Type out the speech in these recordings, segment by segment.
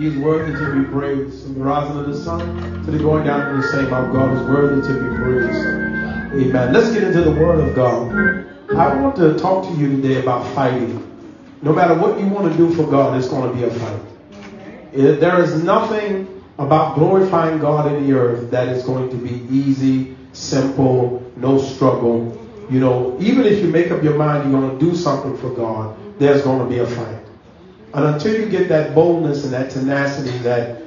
He is worthy to be praised. From the rising of the sun to the going down of the same, our God is worthy to be praised. Amen. Let's get into the Word of God. I want to talk to you today about fighting. No matter what you want to do for God, it's going to be a fight. Eh, there is nothing about glorifying God in the earth that is going to be easy, simple, no struggle. You know, even if you make up your mind you're going to do something for God, there's going to be a fight. And until you get that boldness and that tenacity that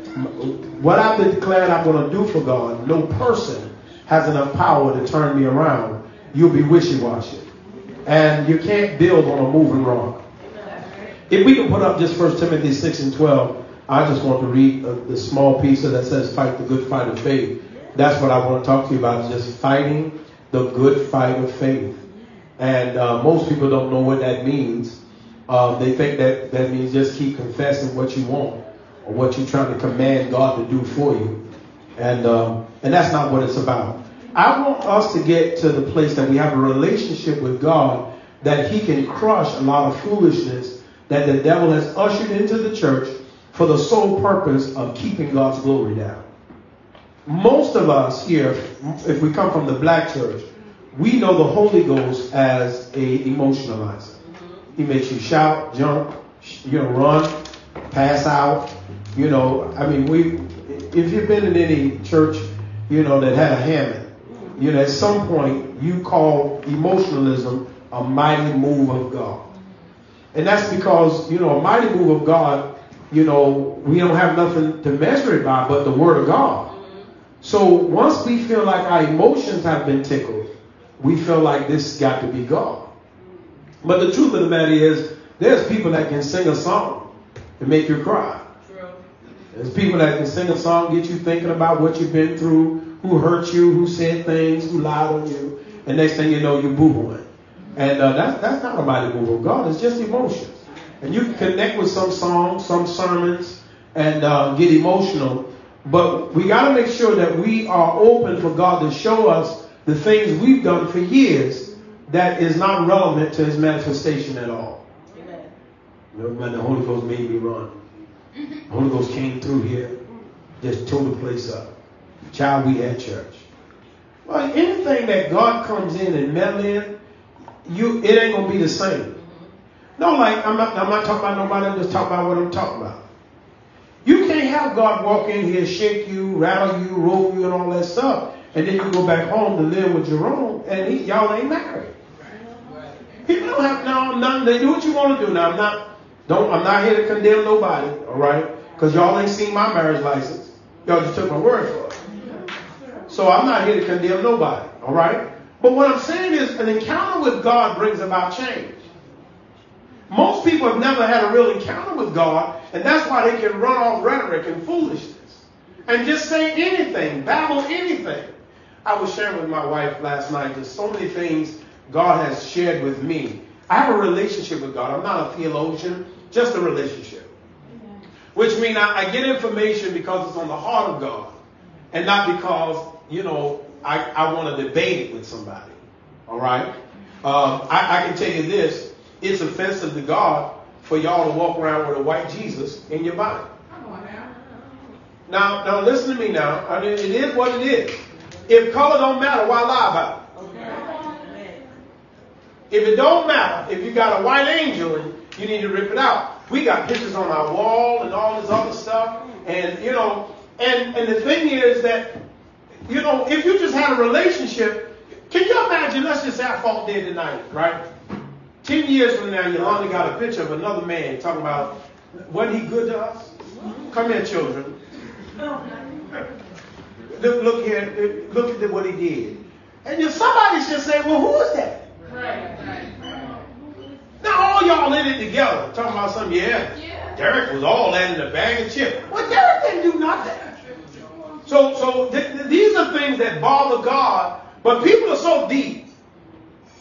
what I've declared I'm going to do for God, no person has enough power to turn me around, you'll be wishy-washy. And you can't build on a moving rock. If we can put up just 1 Timothy 6 and 12, I just want to read the small piece of that says, fight the good fight of faith. That's what I want to talk to you about, is just fighting the good fight of faith. And uh, most people don't know what that means. Uh, they think that that means just keep confessing what you want or what you're trying to command God to do for you. And, um, and that's not what it's about. I want us to get to the place that we have a relationship with God that He can crush a lot of foolishness that the devil has ushered into the church for the sole purpose of keeping God's glory down. Most of us here, if we come from the black church, we know the Holy Ghost as a emotionalizer. He makes you shout, jump, you know, run, pass out. You know, I mean, we, if you've been in any church, you know, that had a Hammond, you know, at some point you call emotionalism a mighty move of God. And that's because, you know, a mighty move of God, you know, we don't have nothing to measure it by but the Word of God. So once we feel like our emotions have been tickled, we feel like this got to be God. But the truth of the matter is, there's people that can sing a song to make you cry. True. There's people that can sing a song, get you thinking about what you've been through, who hurt you, who said things, who lied on you, and next thing you know, you're boo-hooing. And uh, that's, that's not a mighty move of God. It's just emotions. And you can connect with some songs, some sermons, and uh, get emotional. But we got to make sure that we are open for God to show us the things we've done for years that is not relevant to His manifestation at all. Amen. the Holy Ghost made me run. Mm-hmm. The Holy Ghost came through here, just tore the place up. Child, we had church. Well, anything that God comes in and meddle in, you it ain't gonna be the same. Mm-hmm. No, like I'm not I'm not talking about nobody, I'm just talking about what I'm talking about. You can't have God walk in here, shake you, rattle you, roll you, and all that stuff, and then you go back home to live with Jerome, and he, y'all ain't married. People don't have now nothing. They do what you want to do. Now I'm not don't I'm not here to condemn nobody, all right? Because y'all ain't seen my marriage license. Y'all just took my word for it. So I'm not here to condemn nobody, all right? But what I'm saying is an encounter with God brings about change. Most people have never had a real encounter with God, and that's why they can run off rhetoric and foolishness and just say anything, babble anything. I was sharing with my wife last night just so many things God has shared with me. I have a relationship with God. I'm not a theologian, just a relationship. Which means I, I get information because it's on the heart of God and not because, you know, I, I want to debate it with somebody. All right? Um, I, I can tell you this it's offensive to God for y'all to walk around with a white Jesus in your body. Now, now listen to me now. I mean, it is what it is. If color don't matter, why lie about it? If it don't matter, if you got a white angel you need to rip it out. We got pictures on our wall and all this other stuff. And, you know, and, and the thing is that you know, if you just had a relationship, can you imagine? Let's just I fought dead tonight, right? Ten years from now, Yolanda got a picture of another man talking about, wasn't he good to us? Come here, children. Look, look here, look at what he did. And you, somebody should say, well, who is that? Now all y'all in it together, talking about something, yeah. yeah. Derek was all that in a bag of chips. Well, Derek didn't do nothing. So, so th- th- these are things that bother God, but people are so deep.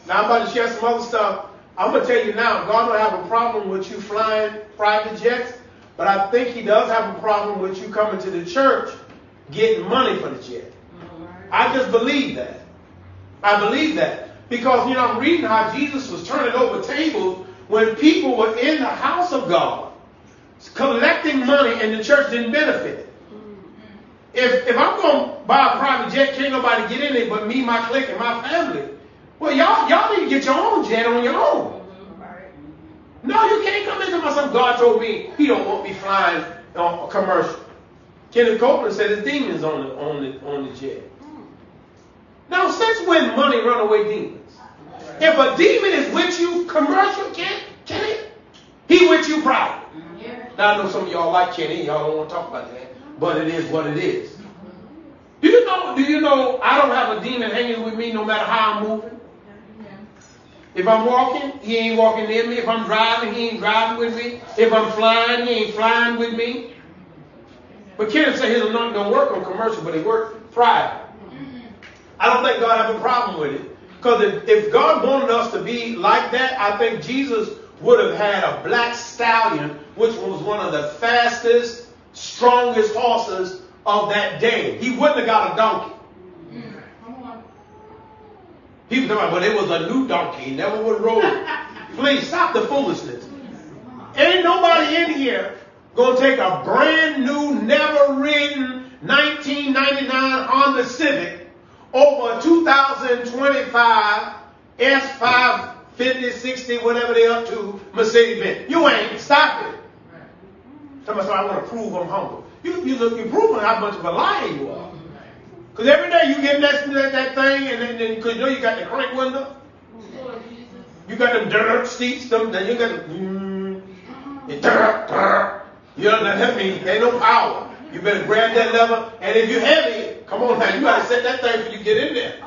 Now I'm about to share some other stuff. I'm gonna tell you now, God don't have a problem with you flying private jets, but I think He does have a problem with you coming to the church getting money for the jet. I just believe that. I believe that because you know I'm reading how Jesus was turning over tables when people were in the house of God collecting money and the church didn't benefit. If, if I'm going to buy a private jet, can't nobody get in it but me, my clique, and my family. Well, y'all, y'all need to get your own jet on your own. No, you can't come into my son. God told me he don't want me flying on a commercial. Kenneth Copeland said there's demons on the on the on the jet. Now, since when money run away demons? If a demon is with you, commercial can can it? He with you private. Now I know some of y'all like Kenny, y'all don't want to talk about that, but it is what it is. Do you know? Do you know? I don't have a demon hanging with me no matter how I'm moving. If I'm walking, he ain't walking near me. If I'm driving, he ain't driving with me. If I'm flying, he ain't flying with me. But Kenneth said his anointing don't work on commercial, but it works private. I don't think God have a problem with it. Because if, if God wanted us to be like that, I think Jesus would have had a black stallion, which was one of the fastest, strongest horses of that day. He wouldn't have got a donkey. People talking about, but it was a new donkey, never would roll. Please stop the foolishness. Ain't nobody in here gonna take a brand new, never ridden 1999 Honda Civic over a 2025 S550, 60, whatever they up to, Mercedes Benz. You ain't. Stop it. Somebody say, I want to prove I'm humble. You, you look, you're proving how much of a liar you are. Because every day you get that, that, that thing, and then, then you know you got the crank window. You got them dirt seats, them, then you got the, mm, dirt, dirt. You know what that means? Ain't no power. You better grab that lever, and if you're heavy, come on now, you gotta set that thing before you get in there.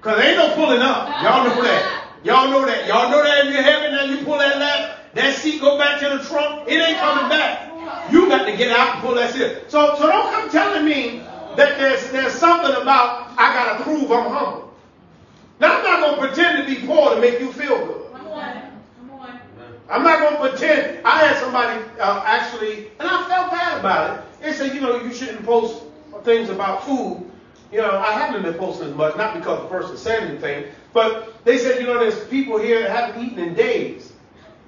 Cause ain't no pulling up. Y'all know that. Y'all know that. Y'all know that if you're heavy now, you pull that lever, that seat go back to the trunk, it ain't coming back. You got to get out and pull that seat. So, so don't come telling me that there's, there's something about I got to prove I'm humble. Now, I'm not to pretend to be poor to make you feel good. Come on. Come on. I'm not to pretend. I had somebody uh, actually, and I felt bad about it. They said, you know, you shouldn't post things about food. You know, I haven't been posting as much, not because the person said anything, but they said, you know, there's people here that haven't eaten in days.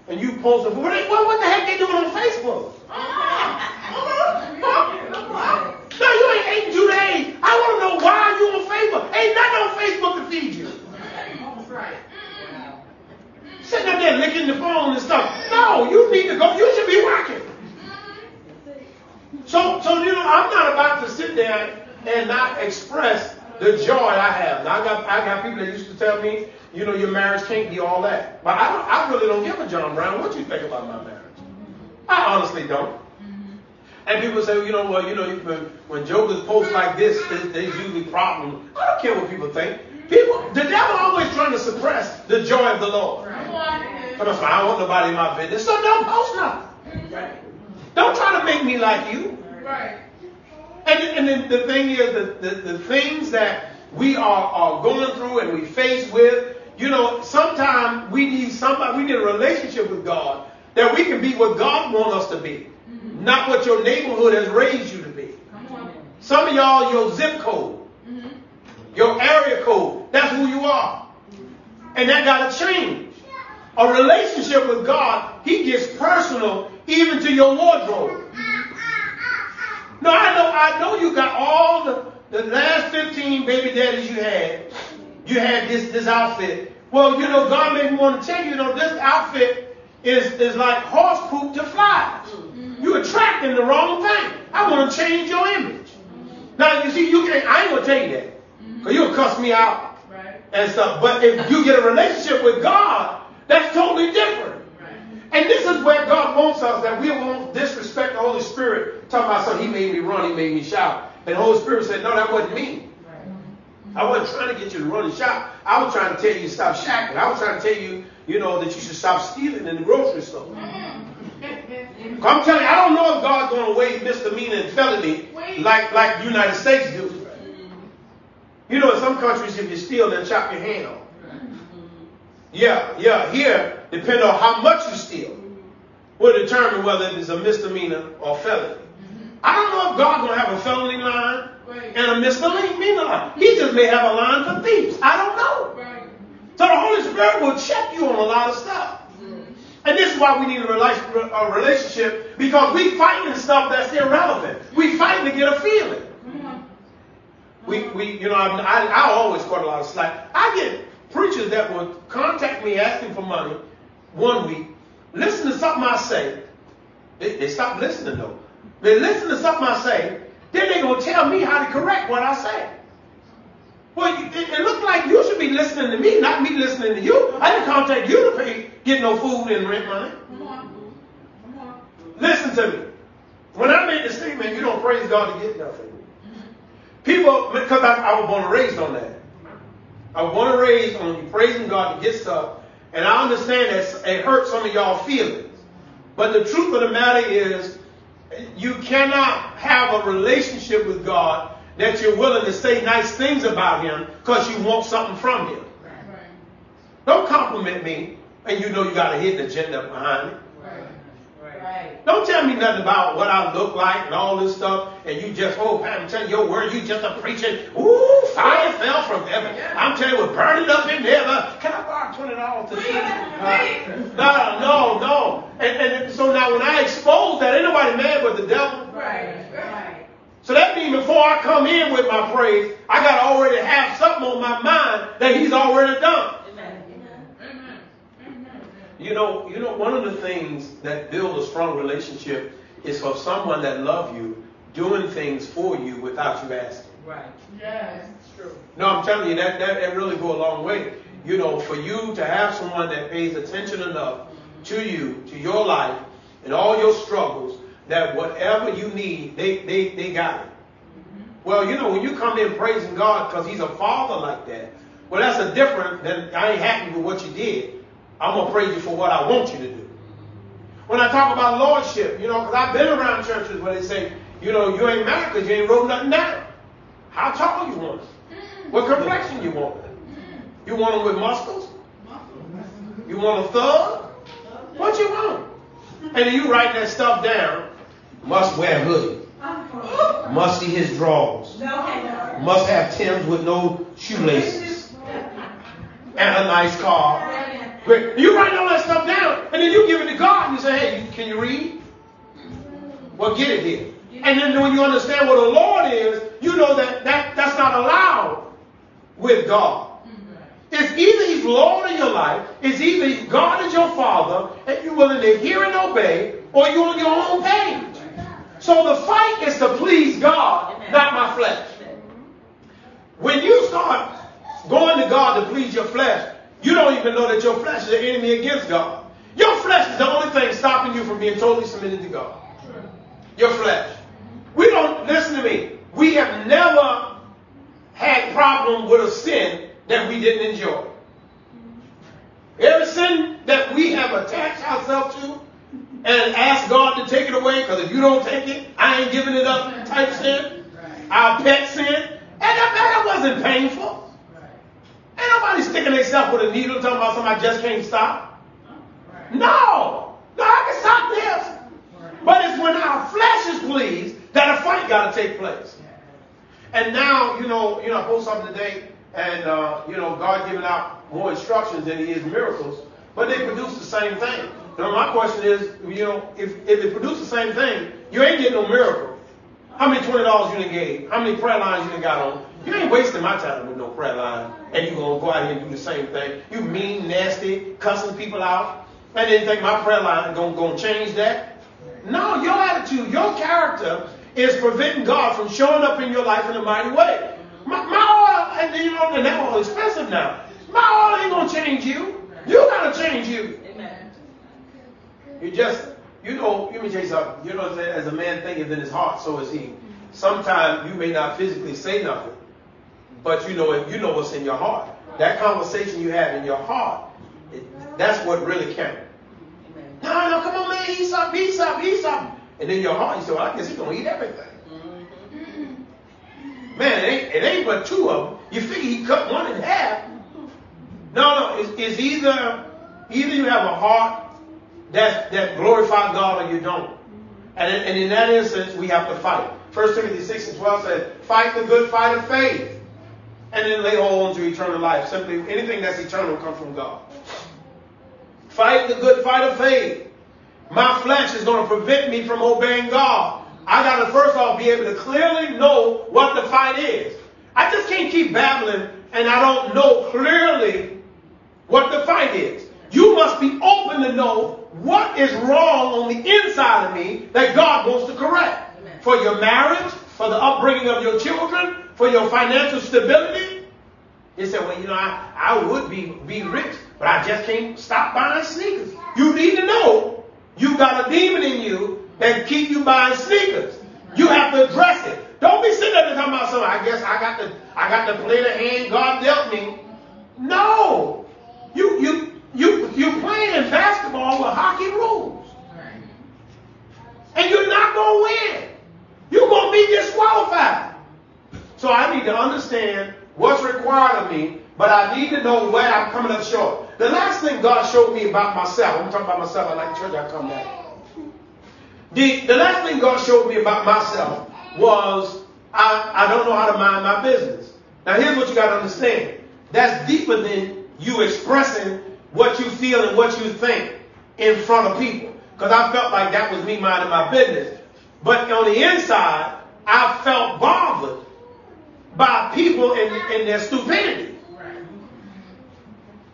And you post them. What, what the heck they doing on Facebook? No, you ain't eating two days. I want to know why you on Facebook. Ain't nothing on Facebook to feed you. Sitting up there licking the phone and stuff. No, you need to go. You should be working. So, so you know, I'm not about to sit there and not express the joy I have. Now, I got I got people that used to tell me, you know, your marriage can't be all that. But I don't, I really don't give a John Brown what you think about my marriage. I honestly don't. And people say, you know, well, you know, when, when jokers post like this, there's usually problems. I don't care what people think. People, the devil always trying to suppress the joy of the Lord. Right. I don't want nobody in my business, so don't post nothing. Right. Don't try to make me like you. Right. And, and the, the thing is, the, the, the things that we are, are going through and we face with, you know, sometimes we need somebody, we need a relationship with God that we can be what God wants us to be not what your neighborhood has raised you to be. Some of y'all, your zip code, mm-hmm. your area code, that's who you are. And that got to change. A relationship with God, He gets personal even to your wardrobe. No, I know, I know you got all the, the last 15 baby daddies you had. You had this, this outfit. Well, you know, God made me want to tell you, you know, this outfit is, is like horse poop to flies. You're attracting the wrong thing. I want to change your image. Now, you see, you can't, I ain't going to tell you that. Because you'll cuss me out and stuff. But if you get a relationship with God, that's totally different. And this is where God wants us, that we won't disrespect the Holy Spirit. Talking about something, He made me run, He made me shout. And the Holy Spirit said, no, that wasn't me. I wasn't trying to get you to run and shout. I was trying to tell you to stop shacking. I was trying to tell you, you know, that you should stop stealing in the grocery store. Mm-hmm. I'm telling you, I don't know if God's going to weigh misdemeanor and felony like, like the United States do. You know, in some countries, if you steal, they'll chop your hand off. Yeah, yeah. Here, depending on how much you steal, will determine whether it is a misdemeanor or felony. Mm-hmm. I don't know if God's going to have a felony line and a misdemeanor line. He just may have a line for thieves. I don't know. So the Holy Spirit will check you on a lot of stuff. Mm-hmm. And this is why we need a relationship because we fighting stuff that's irrelevant. We fighting to get a feeling. Mm-hmm. We, we you know, I, I, I always quote a lot of slack. I get preachers that will contact me asking for money one week, listen to something I say. They, they stop listening though. They listen to something I say, then they're going to tell me how to correct what I say. Well, it, it looks like you should be listening to me, not me listening to you. I didn't contact you to pay, get no food and rent money. Listen to me. When I made the statement, you don't praise God to get nothing. People, because I, I was born and raised on that. I was born and raised on you praising God to get stuff. And I understand that it hurts some of y'all feelings. But the truth of the matter is, you cannot have a relationship with God that you're willing to say nice things about Him because you want something from Him. Right. Don't compliment me and you know you got a hidden agenda behind it. Right. Don't tell me nothing about what I look like and all this stuff, and you just, oh, I'm telling you your word, you just a preaching, ooh, fire fell from heaven. I'm telling you, we're burning up in heaven. Can I borrow twenty dollars to see? Uh, no, no, no. And, and so now when I expose that, ain't nobody mad with the devil. Right, right. So that means before I come in with my praise, I got to already have something on my mind that he's already done. You know, you know, one of the things that build a strong relationship is for someone that love you doing things for you without you asking. Right. Yes, it's true. No, I'm telling you that, that that really go a long way. You know, for you to have someone that pays attention enough to you, to your life, and all your struggles, that whatever you need, they they they got it. Mm-hmm. Well, you know, when you come in praising God because He's a father like that, well, that's a different than I ain't happy with what you did. I'm going to praise you for what I want you to do. When I talk about lordship, you know, because I've been around churches where they say, you know, you ain't mad because you ain't wrote nothing down. How tall you want? What complexion you want? You want them with muscles? You want a thug? What you want? And you write that stuff down. Must wear hoodie. Must see his drawers. Must have Tim's with no shoelaces. And a nice car. You write all that stuff down, and then you give it to God, and you say, hey, can you read? Well, get it here. And then when you understand what the Lord is, you know that, that that's not allowed with God. It's either He's Lord in your life, it's either God is your Father, and you're willing to hear and obey, or you're on your own page. So the fight is to please God, not my flesh. When you start going to God to please your flesh, you don't even know that your flesh is an enemy against God. Your flesh is the only thing stopping you from being totally submitted to God. Your flesh. We don't, listen to me, we have never had problem with a sin that we didn't enjoy. Every sin that we have attached ourselves to and asked God to take it away, because if you don't take it, I ain't giving it up type sin, our pet sin, and that, that wasn't painful. Ain't nobody sticking themselves with a needle talking about something I just can't stop. No. No, I can stop this. But it's when our flesh is pleased that a fight got to take place. And now, you know, you know, I post something today, and uh, you know, God giving out more instructions than He is miracles, but they produce the same thing. Now, my question is, you know, if if it produce the same thing, you ain't getting no miracle. How many twenty dollars you done gave? How many prayer lines you done got on? You ain't wasting my time with no prayer line, and you gonna go out here and do the same thing. You mean, nasty, cussing people out. I didn't think my prayer line gonna, gonna change that. No, your attitude, your character is preventing God from showing up in your life in a mighty way. My, my oil, and you know, and that oil expensive now. My oil ain't gonna change you. You gotta change you. Amen. You just, you know, let me tell you something. You know, as a man thinketh in his heart, so is he. Sometimes you may not physically say nothing, but you know you know what's in your heart. That conversation you had in your heart, it, that's what really counts. No, no, come on, man, eat something, eat something, eat something. And in your heart, you say, well, I guess he's gonna eat everything. Mm-hmm. Man, it ain't, it ain't but two of them. You figure he cut one in half. No, no, it's, it's either either you have a heart that that glorifies God or you don't. And, and in that instance, we have to fight. 1 Timothy 6 and 12 says, fight the good fight of faith and then lay hold on to eternal life. Simply, anything that's eternal comes from God. fight the good fight of faith. My flesh is going to prevent me from obeying God. I got to first off be able to clearly know what the fight is. I just can't keep babbling and I don't know clearly what the fight is. You must be open to know what is wrong on the inside of me that God wants to correct. For your marriage, for the upbringing of your children, for your financial stability. He said, well, you know, I, I would be, be rich, but I just can't stop buying sneakers. You need to know you got a demon in you that keep you buying sneakers. You have to address it. Don't be sitting there talking about something. I guess I got to I got to play the hand God dealt me. No. You you you you're playing in basketball with hockey rules. And you're not gonna win. You're gonna be disqualified. So I need to understand what's required of me, but I need to know where I'm coming up short. The last thing God showed me about myself, I'm talking about myself, I like church, I come back. The, the last thing God showed me about myself was I, I don't know how to mind my business. Now here's what you got to understand. That's deeper than you expressing what you feel and what you think in front of people. Because I felt like that was me minding my business. But on the inside, I felt bothered by people and, and their stupidity.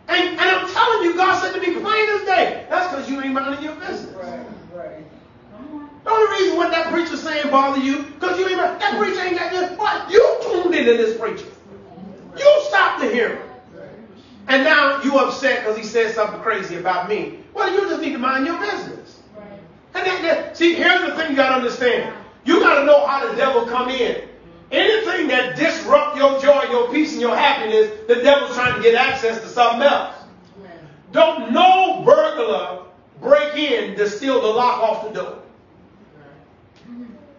And, and I'm telling you, God said to me plain as day, that's because you ain't minding your business. Right, right. The only reason what that preacher's saying bother you, because you ain't that preacher ain't got this. What? You tuned into this preacher. You stopped to hear him. And now you upset because he said something crazy about me. Well, you just need to mind your business. And then, then, see, here's the thing you got to understand. You got to know how the devil come in. Anything that disrupt your joy, your peace, and your happiness, the devil's trying to get access to something else. Don't no burglar break in to steal the lock off the door.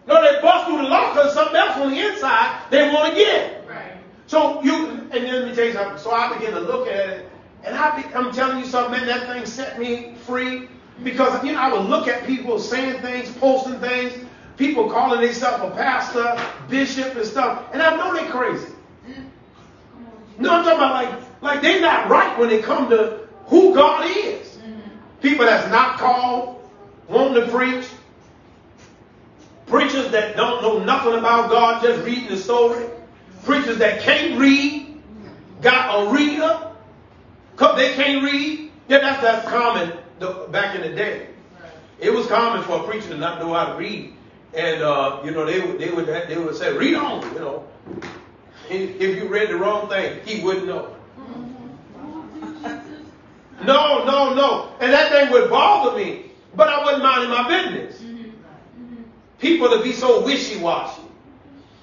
No, they bust through the lock because something else on the inside they want to get. Right. So you, and let me tell you something. So I begin to look at it, and I be, I'm telling you something, man, that thing set me free because, you know, I would look at people saying things, posting things, people calling themselves a pastor, bishop, and stuff, and I know they're crazy. No, I'm talking about like, like they're not right when it come to who God is. People that's not called, wanting to preach, Preachers that don't know nothing about God, just reading the story. Preachers that can't read, got a reader, because they can't read. Yeah, that's, that's common back in the day. It was common for a preacher to not know how to read. And, uh, you know, they, they, would, they would say, read on, you know. If you read the wrong thing, he wouldn't know. No, no, no. And that thing would bother me. But I wasn't minding my business people to be so wishy-washy.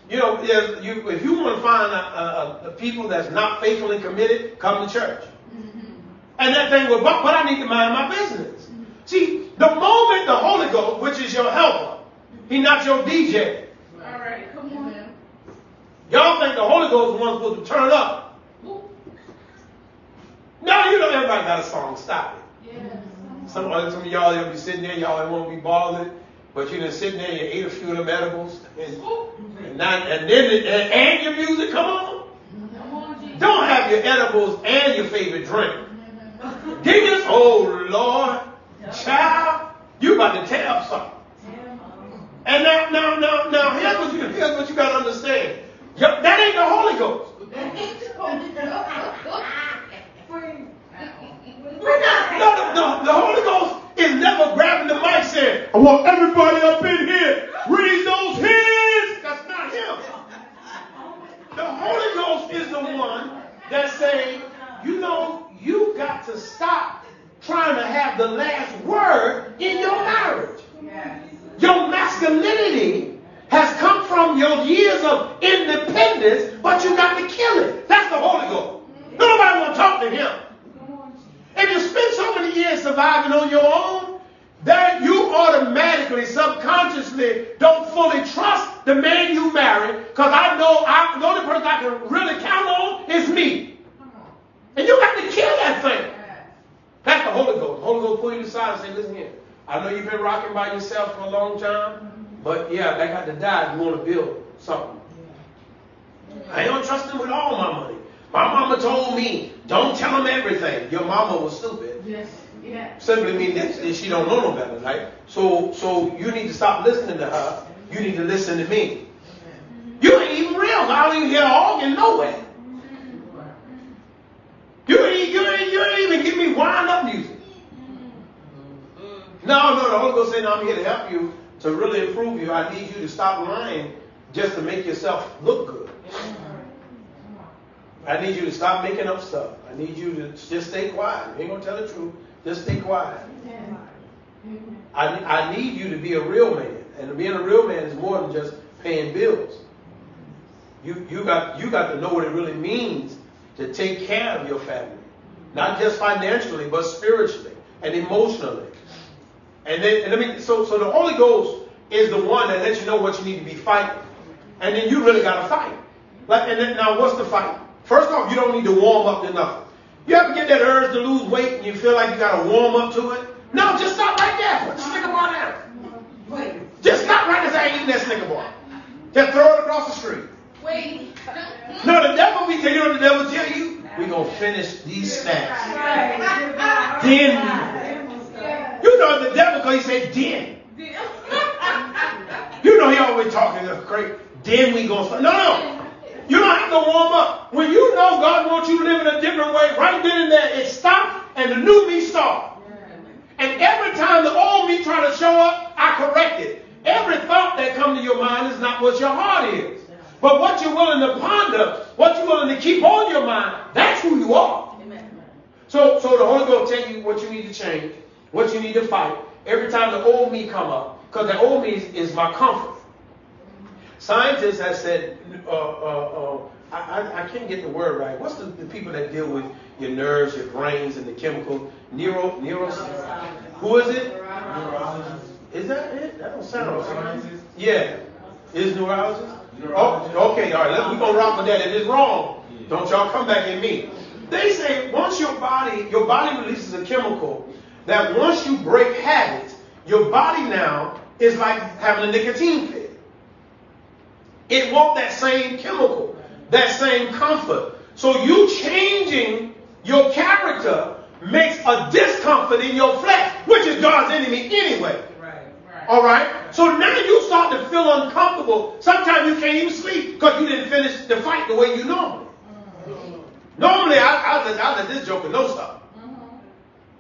You know, if you, if you want to find a, a, a people that's not faithfully committed, come to church. And that thing will, but, but I need to mind my business. See, the moment the Holy Ghost, which is your helper, he's not your DJ. All right, come on. Y'all think the Holy Ghost is one supposed to turn up. No, you know everybody got a song. Stop it. Yeah. Some, some of y'all, you'll be sitting there, y'all won't be bothered. But you done sitting there, you ate a few of them edibles, and, and, not, and then and, and your music come on. Don't have your edibles and your favorite drink. Us, oh Lord, child, you about to tear up something. And now, now, now, now, here's what you, here's what you got to understand. That ain't the Holy Ghost. No, the, the, Holy Ghost is never grabbing the mic saying, I want everybody up in here, raise those hands. That's not him. The Holy Ghost is the one that's saying, you know, to stop trying to have the last word in your marriage. Your masculinity has come from your years of independence, but you got to kill it. That's the Holy Ghost. Nobody want to talk to him. If you spend so many years surviving on your own, then you automatically, subconsciously don't fully trust the man you marry, because I know I, the only person I can really count on is me. And you got to kill that thing. That's the Holy Ghost. The Holy Ghost pull you aside and say, listen here, I know you've been rocking by yourself for a long time, but yeah, that got to die if you want to build something. I don't trust him with all my money. My mama told me, don't tell him everything. Your mama was stupid. Yes. Yeah. Simply means that, that she don't know no better, right? So, so you need to stop listening to her. You need to listen to me. You ain't even real. I don't even hear an organ nowhere. You ain't, you ain't, you ain't even give me wind up music. No, no, the Holy Ghost saying, I'm here to help you to really improve you. I need you to stop lying just to make yourself look good. I need you to stop making up stuff. I need you to just stay quiet. You ain't gonna tell the truth. Just stay quiet. I, I need you to be a real man. And being a real man is more than just paying bills. You, you, got, you got to know what it really means to take care of your family. Not just financially, but spiritually and emotionally. And then, and so, so the Holy Ghost is the one that lets you know what you need to be fighting. And then you really got to fight. Like, and then, now what's the fight? First off, you don't need to warm up to nothing. You ever get that urge to lose weight and you feel like you got to warm up to it? No, just stop right there. Put the Snicker bar down. Wait. Just stop right as I ain't eating that Snicker bar. Just throw it across the street. Wait. The devil be the devil tell you, we going to finish these snacks. Then You know the devil because he said then. You know he always talking great. Then we going to start. No, no. You don't have to warm up. When you know God wants you to live in a different way, right then and there, it stops and the new me starts. And every time the old me try to show up, I correct it. Every thought that comes to your mind is not what your heart is. But what you're willing to ponder, what you're willing to keep on your mind, that's who you are. So, so the Holy Ghost will tell you what you need to change, what you need to fight. Every time the old me come up, because the old me is, is my comfort. Scientists have said, uh, uh, uh, I, I, can't get the word right. What's the, the, people that deal with your nerves, your brains, and the chemical neuro neuro? Who is it? Neurologist. Is that it? That don't sound right. Yeah. Is neurologist? Oh, okay, all right. Let, we're gonna rock with that. If it's wrong, don't y'all come back at me. They say once your body, your body releases a chemical that once you break habits, your body now is like having a nicotine pill. It wants that same chemical, that same comfort. So you changing your character makes a discomfort in your flesh, which is God's enemy anyway. All right? So now you start to feel uncomfortable. Sometimes you can't even sleep because you didn't finish the fight the way you normally. Normally, I, I, let, I let this joker know stuff.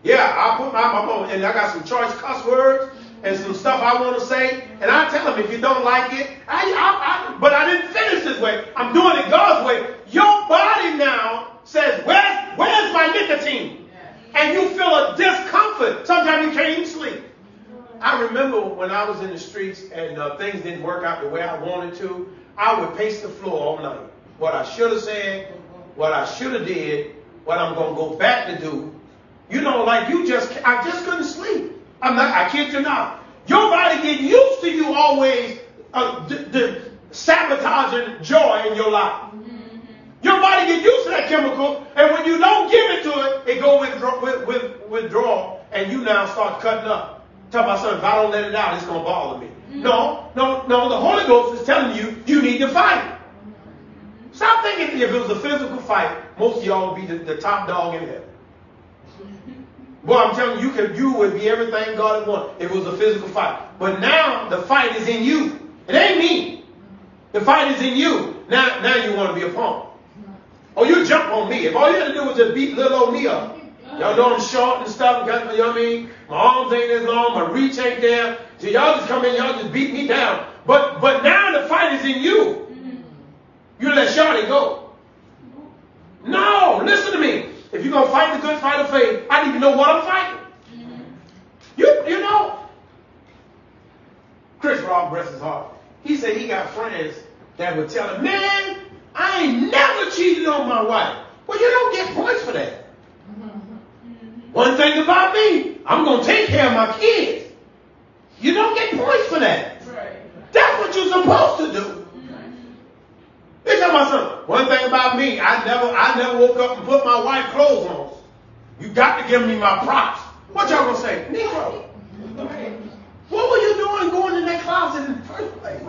Yeah, I put my, my, and I got some choice cuss words and some stuff I want to say, and I tell them if you don't like it, I, I, I, but I didn't finish this way. I'm doing it God's way. Your body now says, where's, where's my nicotine? And you feel a discomfort. Sometimes you can't even sleep. I remember when I was in the streets and uh, things didn't work out the way I wanted to, I would pace the floor all night. What I should have said, what I should have did, what I'm going to go back to do. You know, like you just, I just couldn't sleep. I'm not, I kid you not. Your body get used to you always uh, the, the sabotaging joy in your life. Mm-hmm. Your body get used to that chemical, and when you don't give it to it, it go withdraw, with, with, withdraw, and you now start cutting up. Tell my son, if I don't let it out, it's going to bother me. Mm-hmm. No, no, no. The Holy Ghost is telling you you need to fight. Stop thinking if it was a physical fight, most of y'all would be the, the top dog in heaven. Boy, I'm telling you, you could, you would be everything God would want if it was a physical fight. But now the fight is in you. It ain't me. The fight is in you. Now, now you want to be a punk. Oh, you jump on me. If all you had to do was just beat little old me up. Y'all know I'm short and stuff. You know what I mean? My arms ain't as long. My reach ain't there. So y'all just come in, y'all just beat me down. But but now the fight is in you. You let Shorty go. No, listen to me. If you're gonna fight the good fight of faith, I need to know what I'm fighting. Mm-hmm. You you know. Chris Rock, bless his heart. He said he got friends that would tell him, man, I ain't never cheated on my wife. Well, you don't get points for that. One thing about me, I'm gonna take care of my kids. You don't get points for that. Right. That's what you're supposed to do. They tell my son, one thing about me, I never, I never woke up and put my white clothes on. You got to give me my props. What y'all gonna say? Negro. What were you doing going in that closet in the first place?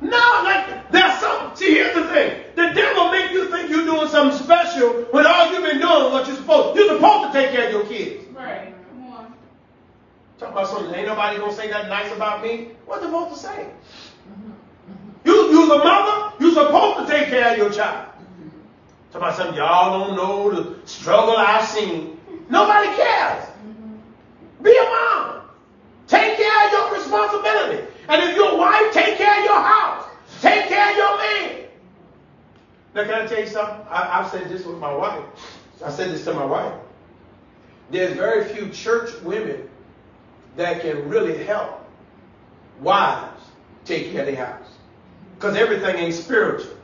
No, like there's some. See, here's the thing: the devil make you think you're doing something special when all you've been doing is what you're supposed. You're supposed to take care of your kids. Right. Come on. Talk about something. Ain't nobody gonna say that nice about me. What they supposed to say? You, you're the mother. You're supposed to take care of your child. Talk about something y'all don't know the struggle I've seen. Nobody cares. Be a mom. Take care of your responsibility. And if you're a wife, take care of your house. Take care of your man. Now, can I tell you something? I, I've said this with my wife. I said this to my wife. There's very few church women that can really help wives take care of their house. Because everything ain't spiritual.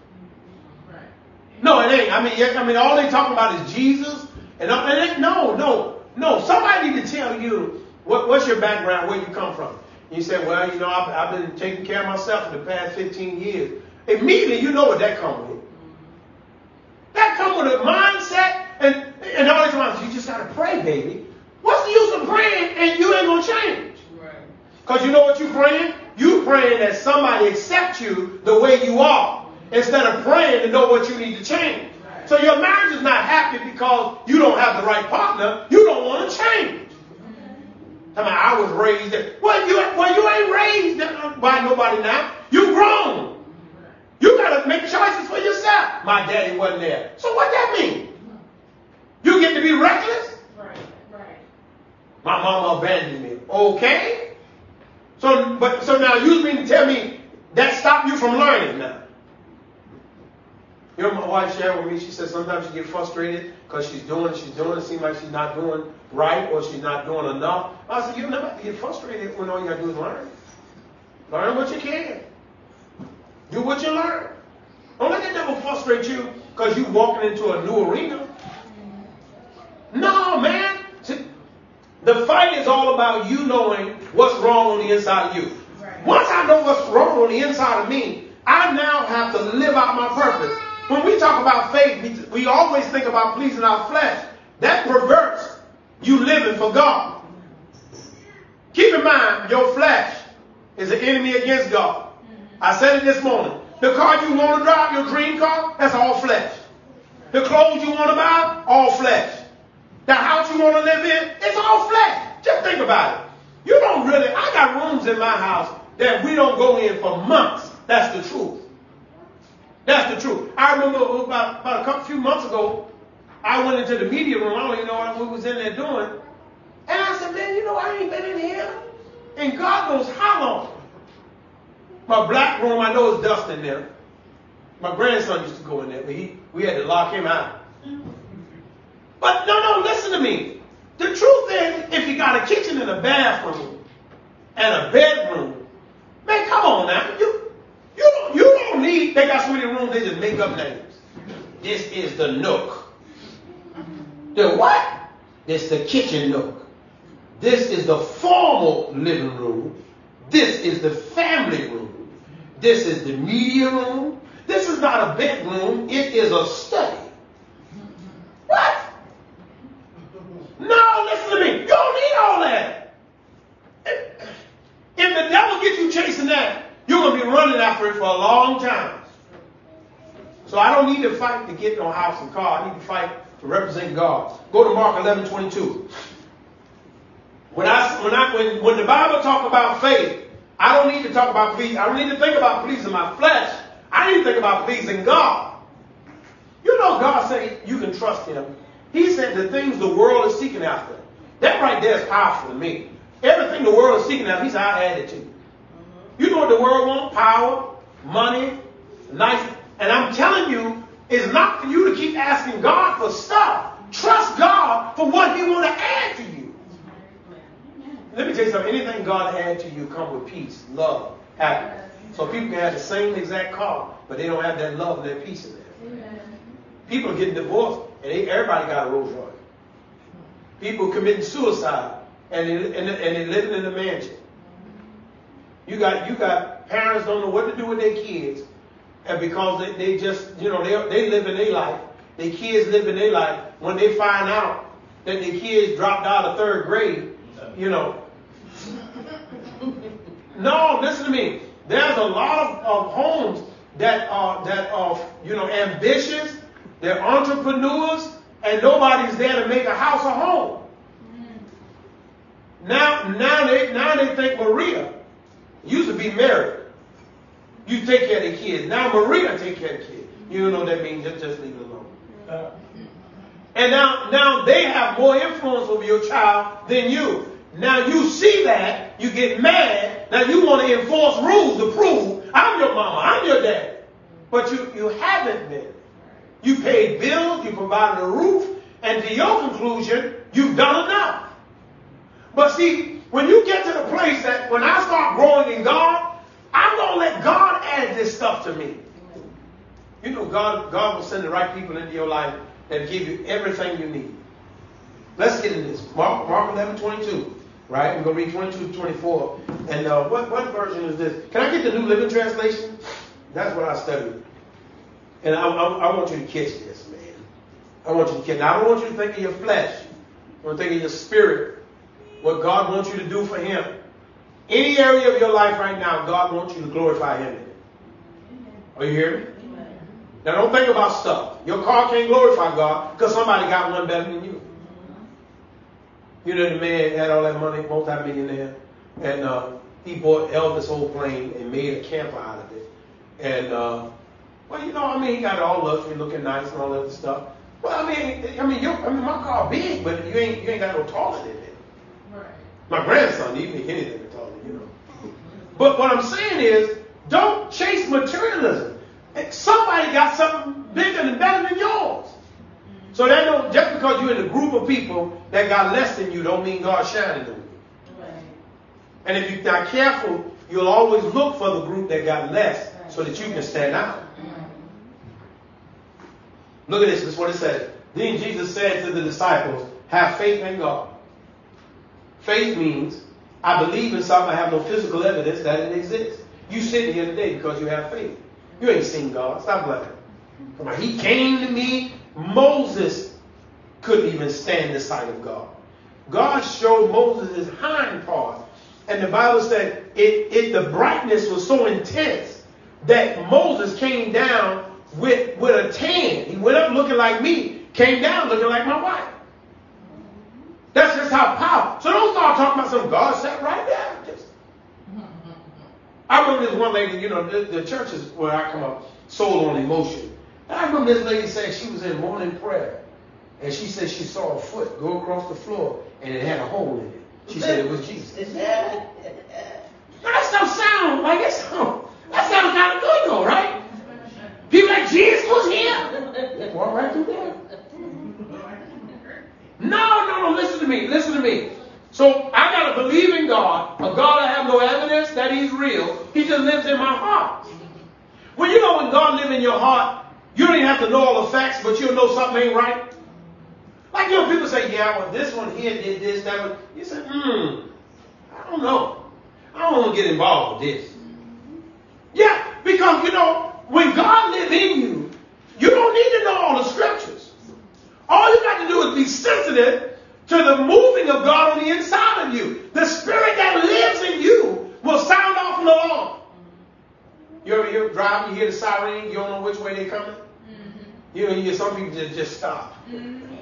No, it ain't. I mean, I mean, all they talking about is Jesus. And, and it, no, no, no. Somebody need to tell you what, what's your background, where you come from. You say, well, you know, I've, I've been taking care of myself for the past 15 years. Immediately, you know what that comes with. That comes with a mindset, and, and all the time, you just got to pray, baby. What's the use of praying and you ain't going to change? Because you know what you're praying? You praying that somebody accept you the way you are instead of praying to know what you need to change. So your marriage is not happy because you don't have the right partner. You don't want to change. I mean, I was raised. Well, you well you ain't raised by nobody now. You grown. You got to make choices for yourself. My daddy wasn't there. So what that mean? You get to be reckless? Right, right. My mama abandoned me. Okay. So, but so now you mean to tell me that stopped you from learning now? You know, my wife shared with me, she said sometimes she get frustrated because she's doing, she's doing, it seems like she's not doing right or she's not doing enough. I said, you never get frustrated when all you gotta do is learn. Learn what you can. Do what you learn. Don't let the devil frustrate you because you walking into a new arena. No, man. See, the fight is all about you knowing what's wrong on the inside of you. Once I know what's wrong on the inside of me, I now have to live out my purpose. When we talk about faith, we always think about pleasing our flesh. That perverts you living for God. Keep in mind, your flesh is an enemy against God. I said it this morning. The car you want to drive, your dream car, that's all flesh. The clothes you want to buy, all flesh. The house you want to live in, it's all flesh. Just think about it. You don't really, I got rooms in my house that we don't go in for months. That's the truth. That's the truth. I remember about, about a couple few months ago, I went into the media room. I don't even know what we was in there doing. And I said, man, you know, I ain't been in here. And God knows how long. My black room, I know it's dust in there. My grandson used to go in there, but he, we had to lock him out. But no, no, listen to me. The truth is, if you got a kitchen and a bathroom and a bedroom, man, come on now. You, you don't, you don't need, they got so many rooms, they just make up names. This is the nook. The what? This the kitchen nook. This is the formal living room. This is the family room. This is the media room. This is not a bedroom. It is a study. What? No, listen to me. You don't need all that. If the devil gets you chasing that, you're going to be running after it for a long time. So I don't need to fight to get no house and car. I need to fight to represent God. Go to Mark 11, 22. When I, when I, when, when the Bible talk about faith, I don't need to talk about pleasing. I don't need to think about pleasing my flesh. I need to think about pleasing God. You know, God said you can trust Him. He said the things the world is seeking after. That right there is powerful to me. Everything the world is seeking after, He said, I add it to you. You know what the world wants? Power, money, nice. And I'm telling you, it's not for you to keep asking God for stuff. Trust God for what He want to add to you. Let me tell you something. Anything God add to you come with peace, love, happiness. So people can have the same exact car, but they don't have that love and that peace in there. People are getting divorced, and they, everybody got a Rolls Royce. People committing suicide, and they, and, and they living in a mansion. You got you got parents don't know what to do with their kids, and because they, they just you know they they live in their life, their kids live in their life. When they find out that their kids dropped out of third grade, you know. No, listen to me. There's a lot of, of homes that are that are you know ambitious, they're entrepreneurs, and nobody's there to make a house a home. Mm. now, now they, now they think Maria used to be married. You take care of the kids. Now Maria take care of the kids. You don't know what that means. Just, just leave it alone. Uh, and now, now they have more influence over your child than you. Now you see that, you get mad. Now you want to enforce rules to prove I'm your mama, I'm your dad. But you, you haven't been. You paid bills, you provided a roof, and to your conclusion, you've done enough. But see, when you get to the place that when I start growing in God, I'm gonna let God add this stuff to me. You know, God, God will send the right people into your life that give you everything you need. Let's get into this. Mark, Mark 11, 22. Right? We're going to read 22 to 24. And uh, what, what version is this? Can I get the New Living Translation? That's what I studied. And I, I, I want you to catch this, man. I want you to catch. Now, I don't want you to think of your flesh. I want to think of your spirit. What God wants you to do for Him. Any area of your life right now, God wants you to glorify Him in it. Are you hearing me? Now, don't think about stuff. Your car can't glorify God because somebody got one better than you. You know, the man had all that money, multi-millionaire, and uh, he bought Elvis' old plane and made a camper out of it. And, uh, well, you know, I mean, he got all luxury, looking nice and all that stuff. Well, I mean, I mean, I mean, my car big, but you ain't, you ain't got no taller than it. My grandson, even anything taller, you know. But what I'm saying is, don't chase materialism. Somebody got something bigger and better than yours. So that don't just because you're in a group of people that got less than you, don't mean God's shining on you. Right. And if you're not careful, you'll always look for the group that got less so that you can stand out. Look at this. This is what it says. Then Jesus said to the disciples, "Have faith in God." Faith means I believe in something. I have no physical evidence that it exists. You sitting here today because you have faith. You ain't seen God. Stop blaming. Come on. He came to me Moses couldn't even stand the sight of God. God showed Moses his hind part. And the Bible said it, it the brightness was so intense that Moses came down with, with a tan. He went up looking like me, came down looking like my wife. That's just how powerful. So don't start talking about some God sat right there. Just. I remember this one lady, you know, the, the churches where I come up, sold on emotion. And I remember this lady saying she was in morning prayer. And she said she saw a foot go across the floor and it had a hole in it. She said it was Jesus. now that stuff sound like sound, that sounds kind of good though, right? People like Jesus was here. Walk right through there. No, listen to me, listen to me. So I gotta believe in God, a God I have no evidence that He's real. He just lives in my heart. When you know when God lives in your heart, you don't even have to know all the facts, but you'll know something ain't right. Like, you know, people say, yeah, well, this one here did this, that one. You say, hmm, I don't know. I don't want to get involved with this. Yeah, because, you know, when God lives in you, you don't need to know all the scriptures. All you got to do is be sensitive to the moving of God on the inside of you. The spirit that lives in you will sound off an alarm. You ever hear driving, you hear the siren, you don't know which way they're coming? You know, you, some people just, just stop. Mm-hmm.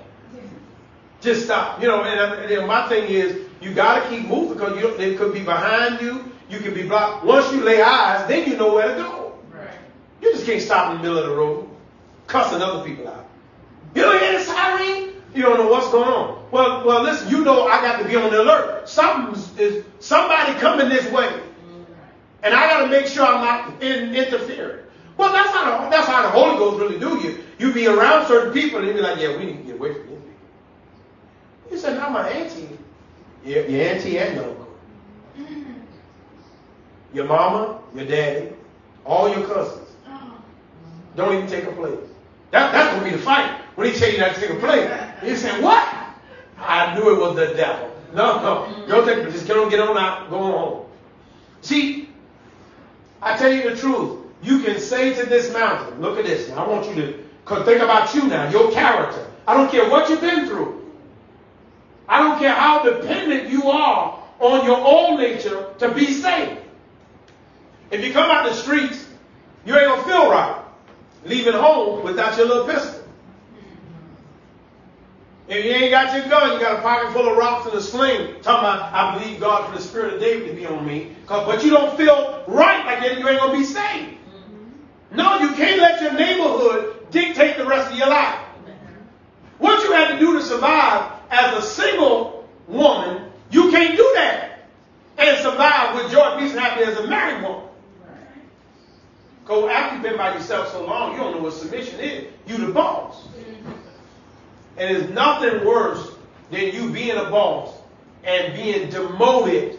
Just stop. You know, and, and my thing is, you got to keep moving because you they could be behind you. You could be blocked. Once you lay eyes, then you know where to go. Right. You just can't stop in the middle of the road, cussing other people out. You don't hear the siren. You don't know what's going on. Well, well, listen. You know I got to be on the alert. Something is somebody coming this way, and I got to make sure I'm not in, interfering. Well, that's how the, that's how the Holy Ghost really do you. You be around certain people and you be like, yeah, we need to get away from these people. You said, not my auntie. Your, your auntie and your uncle. Your mama, your daddy, all your cousins. Uh-huh. Don't even take a place. That, that's to be the fight. When he tell you not to take a place, you say, what? I knew it was the devil. No, no. Don't take, just get on, get on out, go on home. See, I tell you the truth. You can say to this mountain, look at this. I want you to think about you now, your character. I don't care what you've been through. I don't care how dependent you are on your own nature to be safe. If you come out the streets, you ain't gonna feel right leaving home without your little pistol. If you ain't got your gun, you got a pocket full of rocks and a sling. Talking about, I believe God for the spirit of David to be on me. But you don't feel right like that, you ain't going to be saved. Mm-hmm. No, you can't let your neighborhood dictate the rest of your life. What you had to do to survive as a single woman, you can't do that and survive with joy, peace, and happiness as a married woman. Because after you've been by yourself so long, you don't know what submission is. You the boss. Mm-hmm. And there's nothing worse than you being a boss and being demoted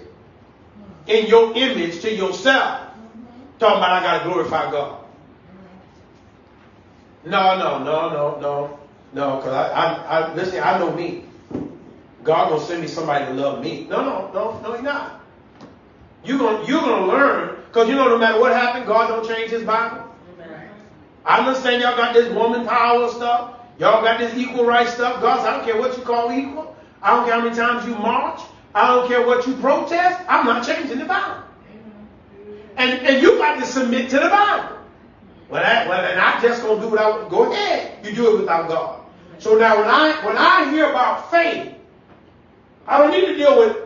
in your image to yourself. Talking about I gotta glorify God. No, no, no, no, no, no. Because I, I, I, listen. I know me. God gonna send me somebody to love me. No, no, no, no. He's not. You gonna, you're gonna learn because you know no matter what happened, God don't change His Bible. I understand y'all got this woman power stuff. Y'all got this equal rights stuff. God, I don't care what you call equal. I don't care how many times you march. I don't care what you protest. I'm not changing the Bible. And, and you got to submit to the Bible. Well, that, well, and I just gonna do what I go ahead. You do it without God. So now when I when I hear about faith, I don't need to deal with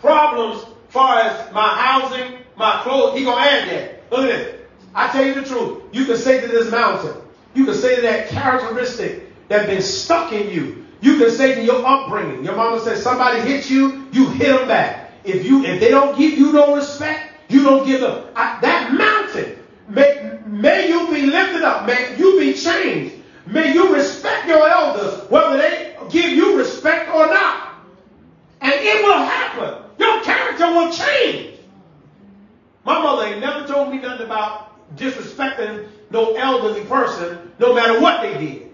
problems far as my housing, my clothes. He gonna add that. Look at this. I tell you the truth. You can say to this mountain, you can say that characteristic that's been stuck in you. You can say to your upbringing. Your mama says somebody hit you, you hit them back. If you if they don't give you no respect, you don't give them. I, that mountain May, may you be lifted up. May you be changed. May you respect your elders, whether they give you respect or not. And it will happen. Your character will change. My mother ain't never told me nothing about disrespecting no elderly person, no matter what they did.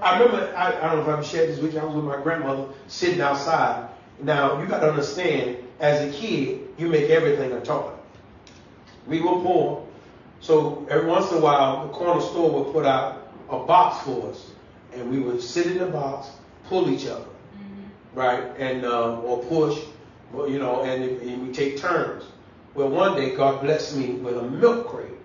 I remember, I, I, don't know if I've shared this with you, I was with my grandmother sitting outside. Now, you got to understand, as a kid, you make everything a toy. We were poor. So every once in a while, the corner store would put out a box for us. And we would sit in the box, pull each other, mm-hmm. right? And, uh, or push, you know, and, and we take turns. Well, one day, God blessed me with a milk crate,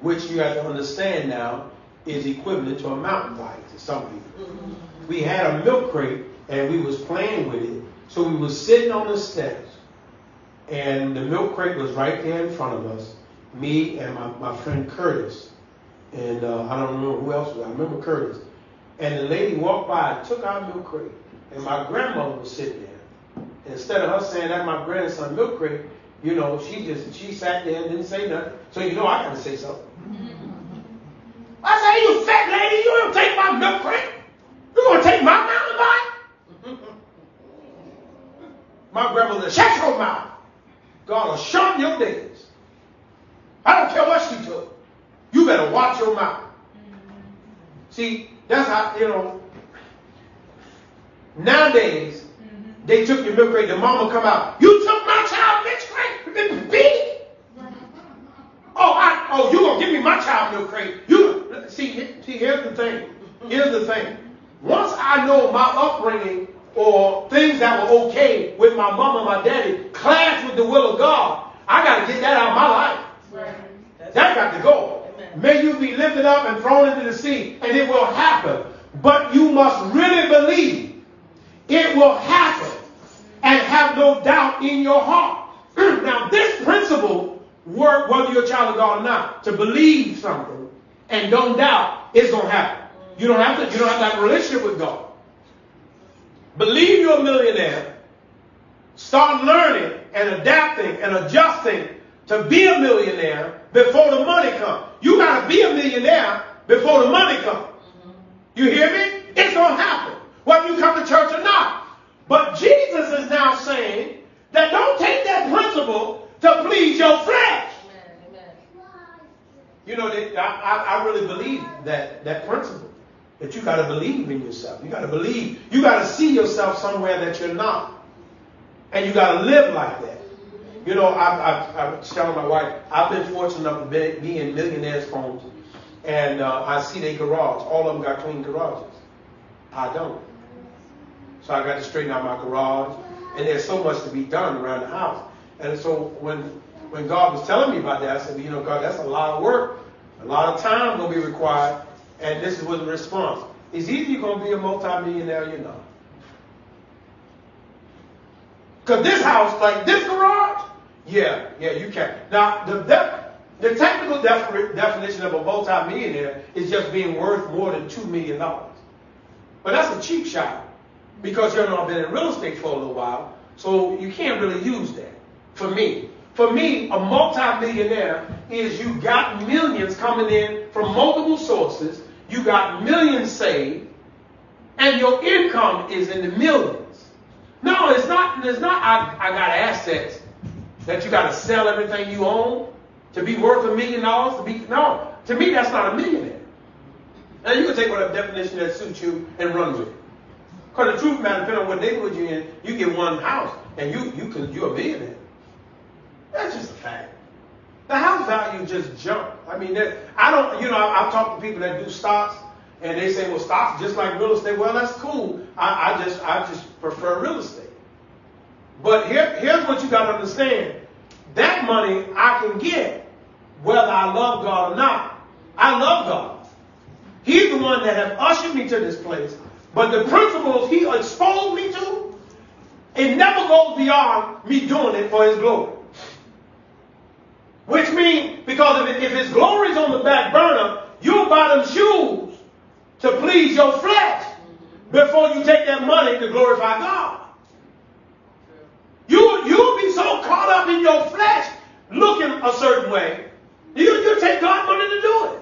which you have to understand now is equivalent to a mountain bike to some people. Mm-hmm. We had a milk crate and we was playing with it. So we was sitting on the steps and the milk crate was right there in front of us me and my, my friend Curtis. And uh, I don't remember who else was. I remember Curtis. And the lady walked by took our milk crate. And my grandmother was sitting there. Instead of her saying that my grandson milk crate, you know, she just she sat there and didn't say nothing. So you know I gotta say something. I say, you fat lady, you don't take my milk crate. You gonna take my mountain bike? my grandmother said, shut your mouth. God will shorten your days. I don't care what she took. You better watch your mouth. See, that's how, you know, nowadays, mm-hmm. they took your milk crate, the mama come out, you took my child milk. Oh, I, oh, you gonna give me my child milk crate. You, see, see, here's the thing. Here's the thing. Once I know my upbringing or things that were okay with my mom and my daddy clash with the will of God, I got to get that out of my life. That got to go. May you be lifted up and thrown into the sea, and it will happen. But you must really believe it will happen and have no doubt in your heart. Now, this principle work whether you're a child of God or not. To believe something and don't doubt it's gonna happen. You don't have to. You don't have to have a relationship with God. Believe you're a millionaire. Start learning and adapting and adjusting to be a millionaire before the money comes. You got to be a millionaire before the money comes. Mm-hmm. You hear me? It's going to happen, whether you come to church or not. But Jesus is now saying that don't take that principle to please your flesh. You know, I, I really believe that, that principle. That you got to believe in yourself. You got to believe. You got to see yourself somewhere that you're not. And you got to live like that. You know, I, I, I was telling my wife, I've been fortunate enough to be, be in millionaires' homes, and uh, I see their garage. All of them got clean garages. I don't. So I got to straighten out my garage, and there's so much to be done around the house. And so when when God was telling me about that, I said, you know, God, that's a lot of work. A lot of time will be required. And this is what the response. It's either you're going to be a multimillionaire or you're not. Because this house, like this garage, yeah, yeah, you can. Now, the, the technical defi- definition of a multimillionaire is just being worth more than $2 million. But that's a cheap shot because you've not been in real estate for a little while, so you can't really use that for me. For me, a multimillionaire is you got millions coming in from multiple sources, you got millions saved, and your income is in the millions. No, it's not, it's not I, I got assets that you got to sell everything you own to be worth a million dollars. To be no, to me that's not a millionaire. Now you can take whatever definition that suits you and run with it. Because the truth matter, depending on what neighborhood you're in, you get one house and you you can you're a millionaire. That's just a fact. The house value just jumped. I mean, I don't, you know, I've talked to people that do stocks, and they say, well, stocks just like real estate. Well, that's cool. I, I just, I just prefer real estate. But here, here's what you got to understand. That money I can get whether I love God or not. I love God. He's the one that have ushered me to this place. But the principles he exposed me to, it never goes beyond me doing it for his glory. Which means, because if, if his glory is on the back burner, you'll buy them shoes to please your flesh before you take that money to glorify God. You, you'll be so caught up in your flesh looking a certain way, you, you take God money to do it.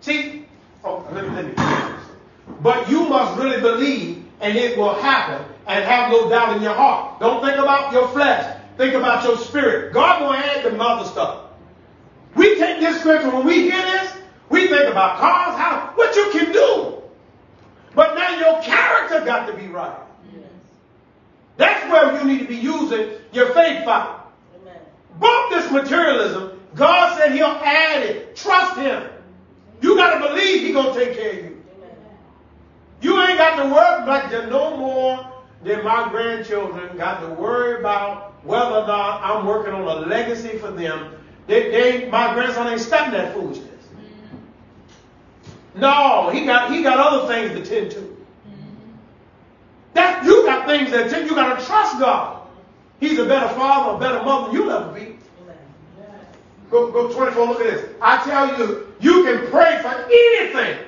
See, oh, let me, let me. But you must really believe and it will happen and have no doubt in your heart. Don't think about your flesh. Think about your spirit. God will add the other stuff. We take this scripture, when we hear this, we think about cars, how, what you can do. But now your character got to be right. That's where you need to be using your faith fight. Bump this materialism. God said he'll add it. Trust him. You got to believe he's going to take care of you. You ain't got to worry about that no more than my grandchildren got to worry about whether or not I'm working on a legacy for them. They, they, my grandson ain't stepping that foolishness. No, he got he got other things to tend to. That you got things that tend, you got to trust God. He's a better father, a better mother you'll ever be. Go, go 24, look at this. I tell you, you can pray for anything.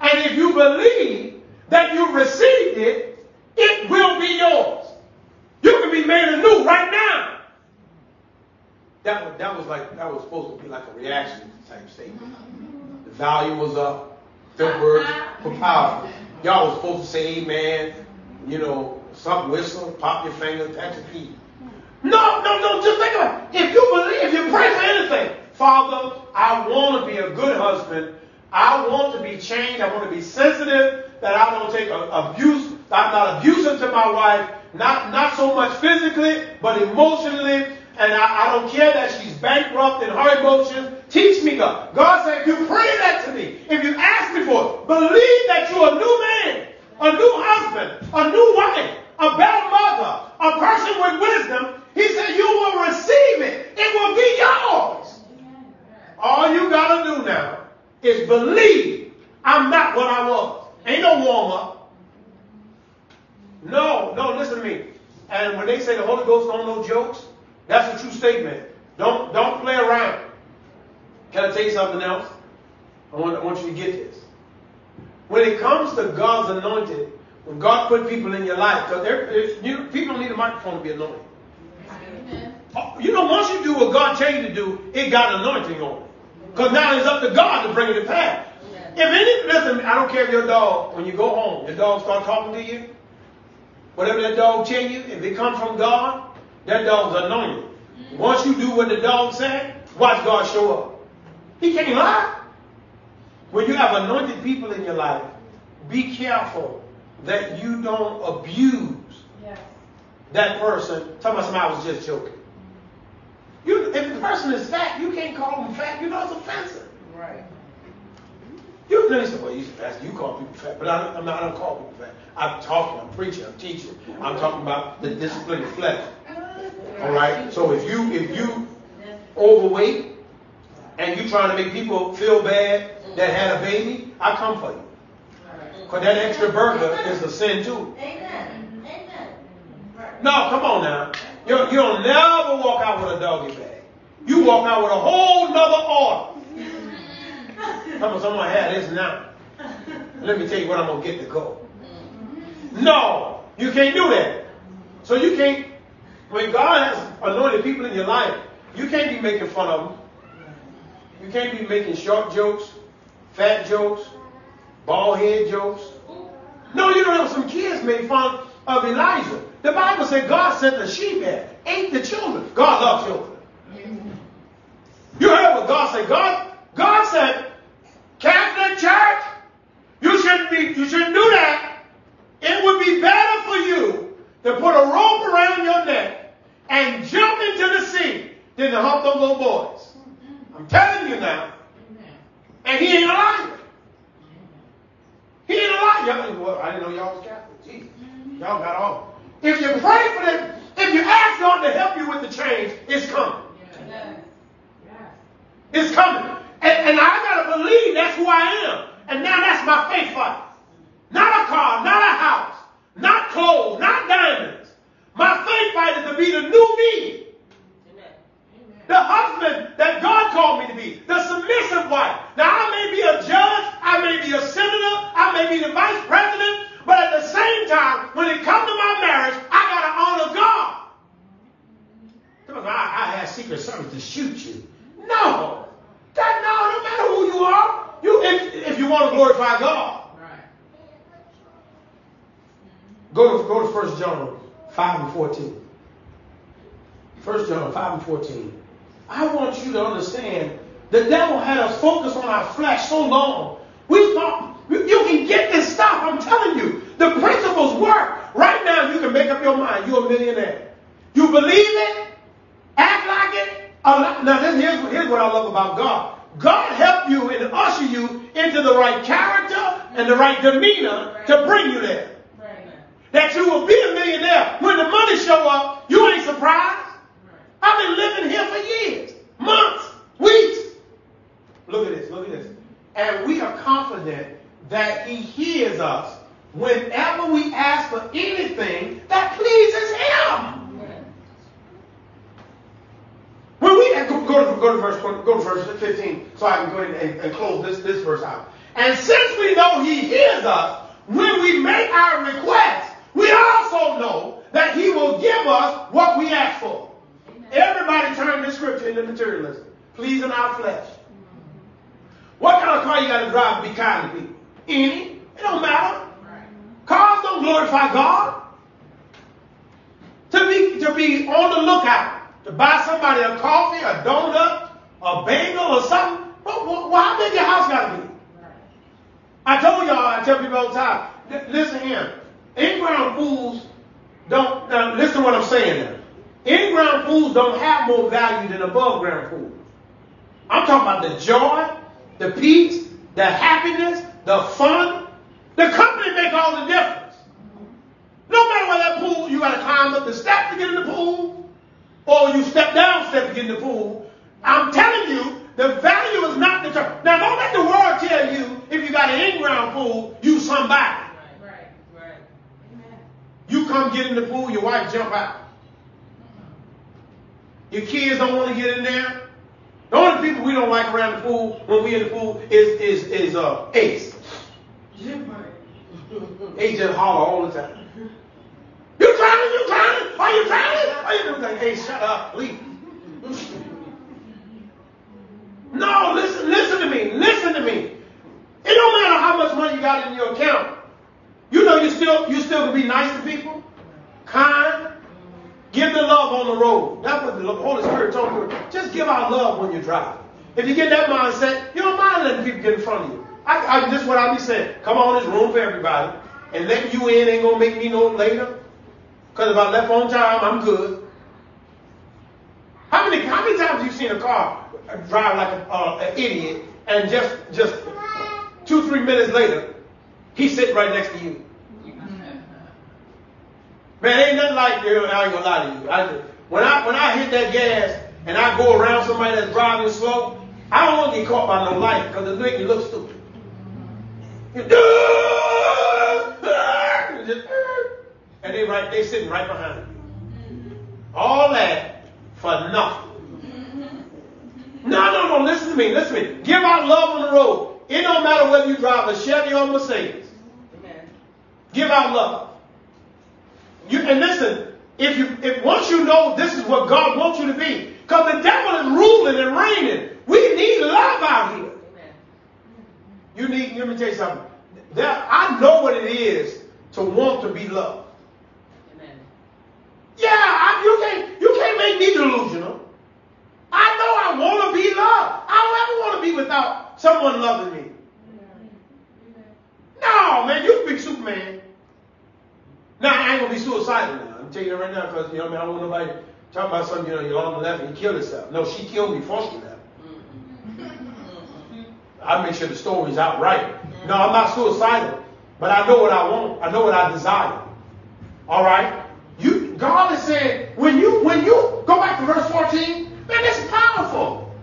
And if you believe that you received it, it will be yours. You can be made anew right now. That was, that was like that was supposed to be like a reaction type statement. The volume was up. The words were powerful. Y'all was supposed to say amen, you know, some whistle, pop your finger, touch your feet. No, no, no, just think about it. If you believe, if you pray for anything, Father, I want to be a good husband. I want to be changed. I want to be sensitive that I don't take abuse. I'm not abusive to my wife. Not, not so much physically, but emotionally. And I, I don't care that she's bankrupt in her emotions. Teach me, God. God said, if you pray that to me, if you ask me for it, believe that you're a new man, a new husband, a new wife, a better mother, a person with wisdom. He said, you will receive it. It will be yours. All you got to do now is believe I'm not what I was. Ain't no warm up. No, no, listen to me. And when they say the Holy Ghost don't know jokes, that's a true statement. Don't don't play around. Can I tell you something else? I want, I want you to get this. When it comes to God's anointed, when God put people in your life, because you, people don't need a microphone to be anointed. Oh, you know, once you do what God tells you to do, it got anointing on it. Because now it's up to God to bring it to pass. If any, listen, I don't care if your dog, when you go home, your dog start talking to you, Whatever that dog tell you, if it comes from God, that dog's anointed. Mm-hmm. Once you do what the dog said, watch God show up. He can't lie. When you have anointed people in your life, be careful that you don't abuse yes. that person. Tell about somebody I was just joking. You, if the person is fat, you can't call them fat. You know it's offensive. Right. You know, you say, well, you fat. You call people fat, but I, I'm not. I don't call people fat. I'm talking, I'm preaching, I'm teaching. I'm talking about the discipline of flesh. All right. So if you if you overweight and you trying to make people feel bad that had a baby, I come for you. Because that extra burger is a sin too. Amen. Amen. No, come on now. You, you'll never walk out with a doggy bag. You walk out with a whole nother order. On, someone have this now. Let me tell you what I'm to get to go. No, you can't do that. So you can't, when God has anointed people in your life, you can't be making fun of them. You can't be making short jokes, fat jokes, bald head jokes. No, you don't know, some kids made fun of Elijah. The Bible said God sent the sheep there, ate the children. God loves children. You heard what God said. God, God said, Catholic Church, you shouldn't be, you shouldn't do that. It would be better for you to put a rope around your neck and jump into the sea than to hump those little boys. I'm telling you now. And he ain't a liar. He ain't a liar. Well, I didn't know y'all was Catholic. Jesus. Y'all got all. If you pray for them, if you ask God to help you with the change, it's coming. It's coming. And, and I gotta believe that's who I am. And now that's my faith fight. Not a car, not a house, not clothes, not diamonds. My faith fight is to be the new me. The husband that God called me to be. The submissive wife. Now I may be a judge, I may be a senator, I may be the vice president, but at the same time, when it comes to my marriage, I gotta honor God. I, I had Secret Service to shoot you. No. That no, no matter who you are, you if, if you want to glorify God. Right. Go to go to First John 5 and 14. First John 5 and 14. I want you to understand the devil had us focus on our flesh so long. We thought you can get this stuff. I'm telling you, the principles work. Right now, you can make up your mind. You're a millionaire. You believe it. Now, this, here's, here's what I love about God. God helped you and usher you into the right character and the right demeanor to bring you there. That you will be a millionaire. When the money show up, you ain't surprised. I've been living here for years, months, weeks. Look at this, look at this. And we are confident that he hears us whenever we ask for anything that pleases him. When we go, to, go to verse go to verse 15, so I can go ahead and, and close this, this verse out. And since we know he hears us when we make our request, we also know that he will give us what we ask for. Everybody turn this scripture into materialism. Pleasing our flesh. What kind of car you got to drive to be kind to people? Any. It don't matter. Cars don't glorify God. To be, to be on the lookout, to buy somebody a coffee, a donut, a bagel, or something. Well, well, how big your house got to be? I told y'all, I tell people all the time, listen here. In-ground fools don't, now listen to what I'm saying now. In-ground foods don't have more value than above-ground food. I'm talking about the joy, the peace, the happiness, the fun. The company make all the difference. No matter where that pool, you got to climb up the steps to get in the pool, or you step down get in the pool. I'm telling you, the value is not determined. Now, don't let the world tell you if you got an in-ground pool, you somebody. Right, right, right. You come get in the pool, your wife jump out. Your kids don't want to get in there. The only people we don't like around the pool when we in the pool is is is uh Ace. Ace just holler all the time. You drowning? You drowning? Are you drowning? Are you doing? that? Hey, shut up, leave. No, listen, listen to me. Listen to me. It don't matter how much money you got in your account. You know you still you still can be nice to people, kind, Give the love on the road. That's what the Holy Spirit told me. Just give out love when you drive. If you get that mindset, you don't mind letting people get in front of you. I, I, this is what I be saying. Come on, there's room for everybody. And letting you in ain't to make me no later. Because if I left on time, I'm good. How many, how many times have you seen a car drive like an uh, idiot and just, just two, three minutes later, he's sitting right next to you? Man, ain't nothing like you. I ain't gonna lie to you. I, when I when I hit that gas and I go around somebody that's driving slow, I don't want to get caught by no light because it make you look stupid. And they right, they sitting right behind you. Mm-hmm. All that for nothing. Mm-hmm. No, no, no. Listen to me. Listen to me. Give out love on the road. It don't matter whether you drive a Chevy or a Mercedes. Amen. Give out love. You and listen. If you, if once you know this is what God wants you to be, because the devil is ruling and reigning. We need love out here. Amen. You need. Let me tell you something. There, I know what it is to want to be loved. Yeah, I, you can't you can't make me delusional. I know I want to be loved. I don't ever want to be without someone loving me. No, man, you can be Superman. Now I ain't gonna be suicidal now. I'm telling you right now because you know I, mean, I don't want nobody talking about something. You know, your mom left and he killed himself. No, she killed me before she left. Mm-hmm. I make sure the story's out right. No, I'm not suicidal, but I know what I want. I know what I desire. All right. God is saying when you when you go back to verse 14, man, it's powerful.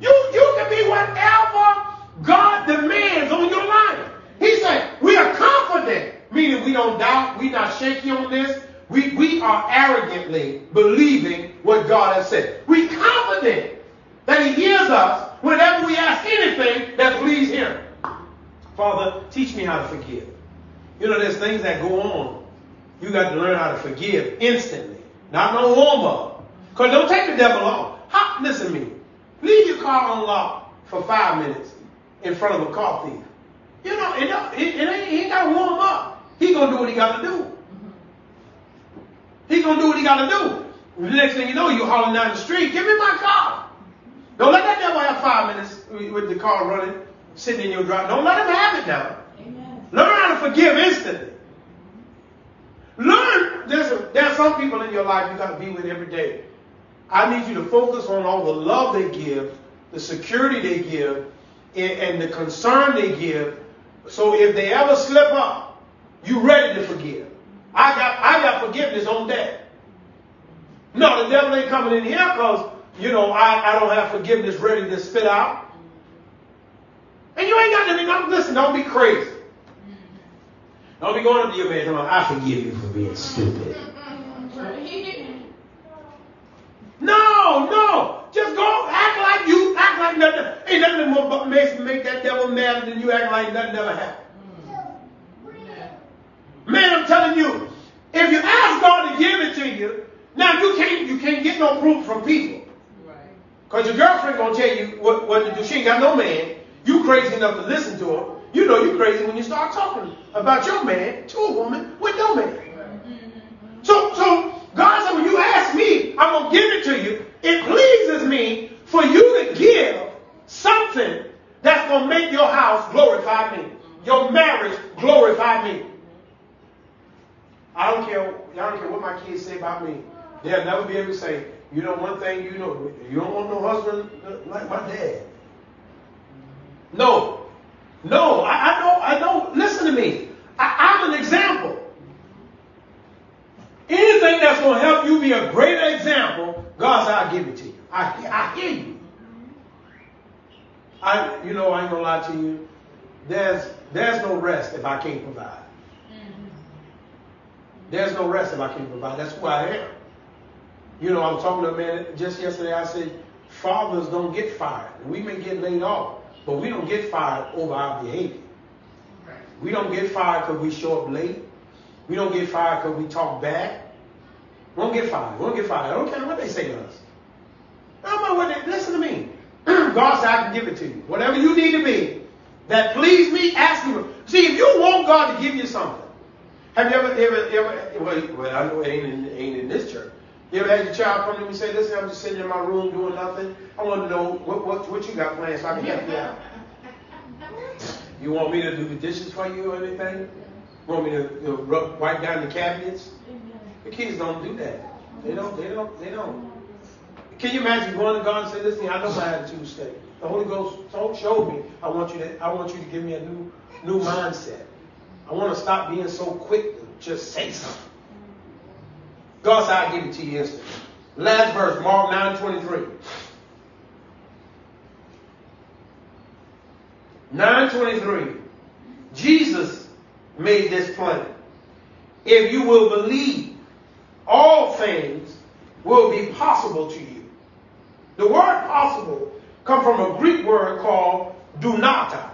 You you can be whatever God demands on your life. He said we are confident, meaning we don't doubt, we're not shaky on this. We, we are arrogantly believing what God has said. We confident that He hears us whenever we ask anything that please Him. Father, teach me how to forgive. You know, there's things that go on. You got to learn how to forgive instantly. Not no warm up. Because don't take the devil off. How, listen to me. Leave your car unlocked for five minutes in front of a car thief. You know, it, it, it ain't, he ain't got to warm up. He going to do what he got to do. He going to do what he got to do. The next thing you know, you're hauling down the street. Give me my car. Don't let that devil have five minutes with the car running sitting in your drive. Don't let him have it now. Amen. Learn how to forgive instantly. Learn. There's a, there are some people in your life you got to be with every day. I need you to focus on all the love they give, the security they give, and, and the concern they give. So if they ever slip up, you ready to forgive. I got I got forgiveness on that. No, the devil ain't coming in here because you know I, I don't have forgiveness ready to spit out. And you ain't got to be, listen, don't be crazy. Don't be going up to your man and I forgive you for being stupid. No, no. Just go act like you, act like nothing. Ain't nothing more makes make that devil mad than you act like nothing ever happened. Man, I'm telling you, if you ask God to give it to you, now you can't you can't get no proof from people. Because your girlfriend gonna tell you what, what to do. She ain't got no man. You crazy enough to listen to her. You know you're crazy when you start talking about your man to a woman with no man. Mm-hmm. So, so God said, when you ask me, I'm gonna give it to you. It pleases me for you to give something that's gonna make your house glorify me, your marriage glorify me. I don't care. I don't care what my kids say about me. They'll never be able to say, you know, one thing you know, you don't want no husband like my dad. No. No, I, I don't, I don't, listen to me. I, I'm an example. Anything that's going to help you be a greater example, God said, I'll give it to you. I, I hear you. I, you know, I ain't gonna lie to you. There's, there's no rest if I can't provide. There's no rest if I can't provide. That's who I am. You know, I was talking to a man just yesterday. I said, fathers don't get fired. We may get laid off. But we don't get fired over our behavior. We don't get fired because we show up late. We don't get fired because we talk bad. We don't get fired. We don't get fired. I don't care what they say to us. I don't know what they, listen to me. God said I can give it to you. Whatever you need to be that please me, ask me. See, if you want God to give you something, have you ever, ever, ever, well, well I know it ain't in, ain't in this church. You ever had your child come to me and say, listen, I'm just sitting in my room doing nothing. I want to know what, what, what you got planned so I can help you out. You want me to do the dishes for you or anything? You want me to know, rub, wipe down the cabinets? The kids don't do that. They don't, they don't, they don't. Can you imagine going to God and say, listen, I know my attitude state. The Holy Ghost showed me I want you to I want you to give me a new new mindset. I want to stop being so quick to just say something. God said, I'll give it to you instantly. Last verse, Mark 9 23. 923. Jesus made this plain. If you will believe, all things will be possible to you. The word possible come from a Greek word called dunata.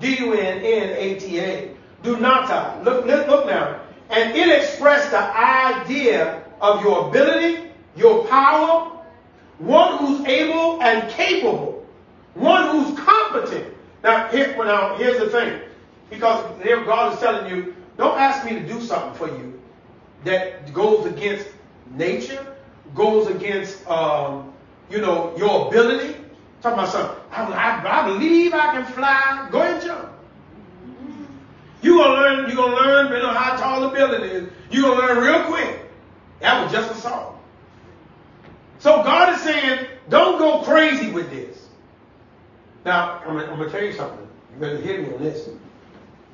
D-U-N-N-A-T-A. Dunata. Look, look now. And it expressed the idea of your ability, your power, one who's able and capable, one who's competent. Now, here, now here's the thing. Because here God is telling you, don't ask me to do something for you that goes against nature, goes against, um, you know, your ability. Talking about something. I, I, I believe I can fly. Go ahead and jump. You're gonna learn, you're gonna learn, you know how tall the building is. You're gonna learn real quick. That was just a song. So God is saying, don't go crazy with this. Now, I'm I'm gonna tell you something. You better hear me on this.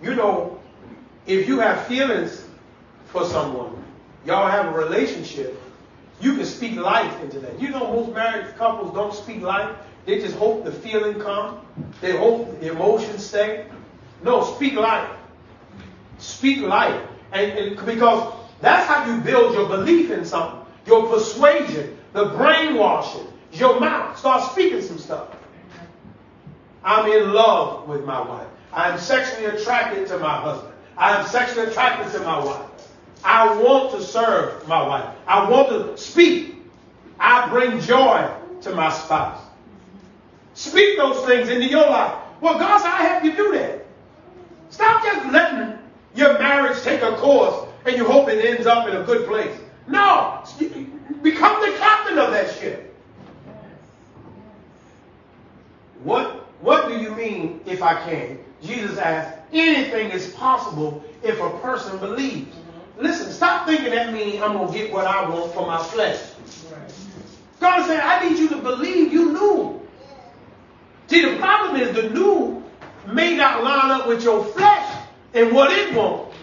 You know, if you have feelings for someone, y'all have a relationship, you can speak life into that. You know, most married couples don't speak life. They just hope the feeling come. They hope the emotions stay. No, speak life. Speak life. And, and because that's how you build your belief in something, your persuasion, the brainwashing, your mouth. Start speaking some stuff. I'm in love with my wife. I'm sexually attracted to my husband. I'm sexually attracted to my wife. I want to serve my wife. I want to speak. I bring joy to my spouse. Speak those things into your life. Well, God said, I help you do that. Stop just letting your marriage take a course and you hope it ends up in a good place. No, become the captain of that ship. What, what do you mean if I can? Jesus asked, anything is possible if a person believes. Listen, stop thinking that means I'm going to get what I want for my flesh. God saying, I need you to believe you knew. See, the problem is the new may not line up with your flesh and what it wants.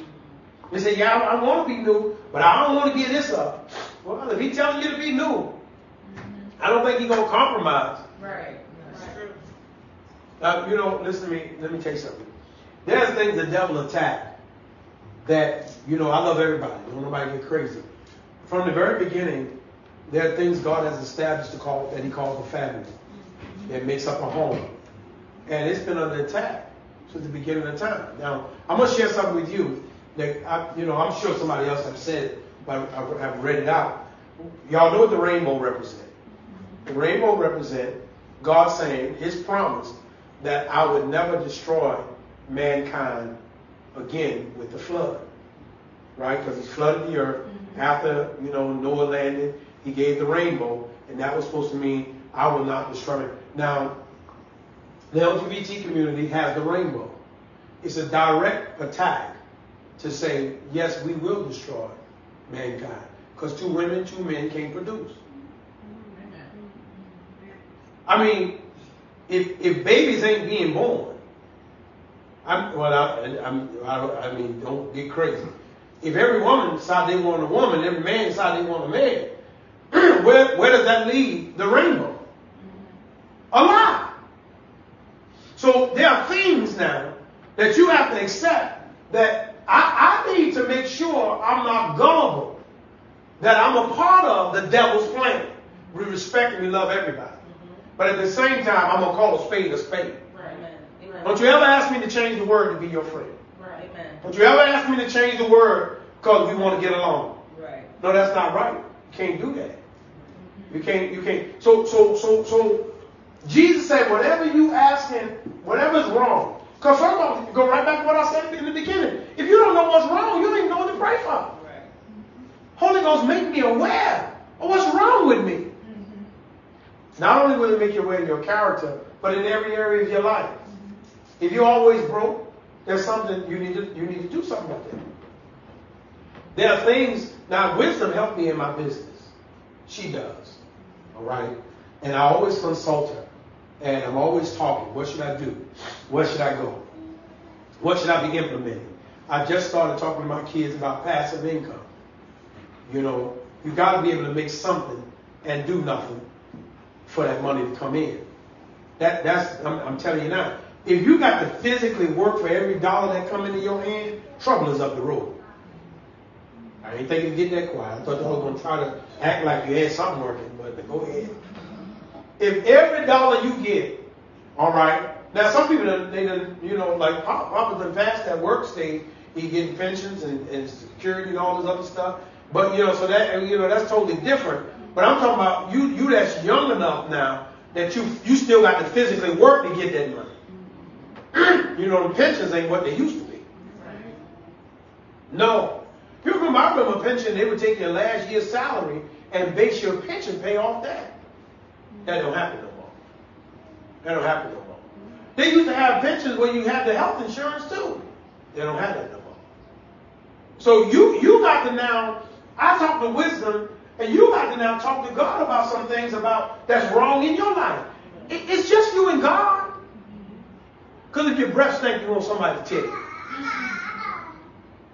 You say, yeah, I, I want to be new, but I don't want to give this up. Well, if he's telling you to be new, I don't think he's going to compromise. Right. That's true. Uh, you know, listen to me. Let me tell you something. There's things the devil attack that, you know, I love everybody. Don't nobody get crazy. From the very beginning, there are things God has established to call that he calls the family. That makes up a home. And it's been under attack since the beginning of time. Now, I'm going to share something with you that, I, you know, I'm sure somebody else has said but I, have read it out. Y'all know what the rainbow represents. The rainbow represents God saying his promise that I would never destroy mankind again with the flood. Right? Because he flooded the earth mm-hmm. after, you know, Noah landed. He gave the rainbow, and that was supposed to mean I will not destroy it. Now, the LGBT community has the rainbow. It's a direct attack to say, yes, we will destroy mankind. Because two women, two men can't produce. I mean, if, if babies ain't being born, I'm, well, I, I'm, I, I mean, don't get crazy. If every woman decided they want a woman, every man decided they want a man, where, where does that leave the rainbow? A lot. So there are things now that you have to accept that I, I need to make sure I'm not gullible, that I'm a part of the devil's plan. We respect and we love everybody. Mm-hmm. But at the same time, I'm going to call a spade a spade. Right. Amen. Don't you ever ask me to change the word to be your friend. Right. Amen. Don't you ever ask me to change the word because we want to get along. Right. No, that's not right. You can't do that. You can't, you can't. So, so, so, so, Jesus said, whatever you ask him, whatever's wrong. Because first of all, go right back to what I said in the beginning. If you don't know what's wrong, you don't even know what to pray for. Right. Holy Ghost, make me aware of what's wrong with me. Not only will it make you aware of your character, but in every area of your life. If you're always broke, there's something you need to you need to do something about that. There are things now wisdom helped me in my business. She does. All right? And I always consult her. And I'm always talking. What should I do? Where should I go? What should I be implementing? I just started talking to my kids about passive income. You know, you got to be able to make something and do nothing for that money to come in. That, that's, I'm, I'm telling you now. if you got to physically work for every dollar that come into your hand, trouble is up the road. I ain't thinking get that quiet. I thought y'all was gonna try to act like you had something working, but go ahead. If every dollar you get, all right. Now some people they done, you know, like Papa done fast that work stage, he getting pensions and, and security and all this other stuff. But you know, so that you know that's totally different. But I'm talking about you you that's young enough now that you you still got to physically work to get that money. you know, the pensions ain't what they used to be. No. You remember, I remember a pension, they would take your last year's salary and base your pension pay off that. That don't happen no more. That don't happen no more. They used to have pensions where you had the health insurance too. They don't have that no more. So you you got to now, I talk to wisdom, and you got to now talk to God about some things about that's wrong in your life. It, it's just you and God. Because if your breath stinks, you want somebody to tell you.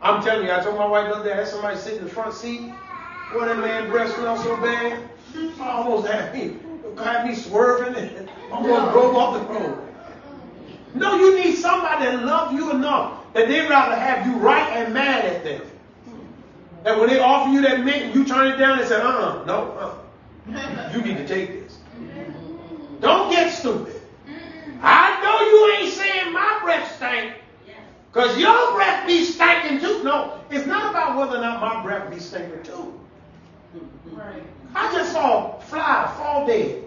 I'm telling you, I told my wife the other day, I had somebody sit in the front seat. Boy, that man breath smelled so bad. I almost had me, had me swerving and almost drove off the road. No, you need somebody that love you enough that they'd rather have you right and mad at them. That when they offer you that mint, you turn it down and say, uh-uh, no, uh You need to take this. Don't get stupid. I know you ain't saying my breath stank. Because your breath be stinking too. No, it's not about whether or not my breath be stinking too. Right. I just saw a fly fall dead.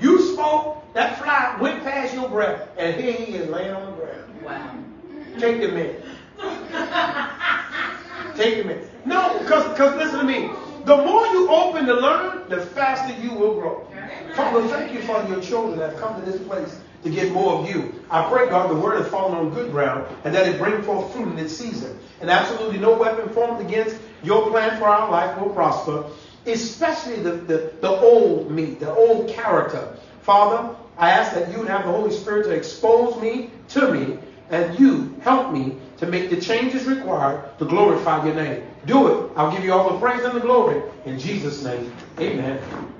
You spoke, that fly went past your breath, and here he is laying on the ground. Wow. Take the minute. Take the minute. No, because because listen to me. The more you open to learn, the faster you will grow. Father, thank you for your children that have come to this place to get more of you. I pray, God, the word has fallen on good ground and that it bring forth fruit in its season. And absolutely no weapon formed against your plan for our life will prosper, especially the, the, the old me, the old character. Father, I ask that you would have the Holy Spirit to expose me to me and you help me to make the changes required to glorify your name. Do it. I'll give you all the praise and the glory. In Jesus' name, amen.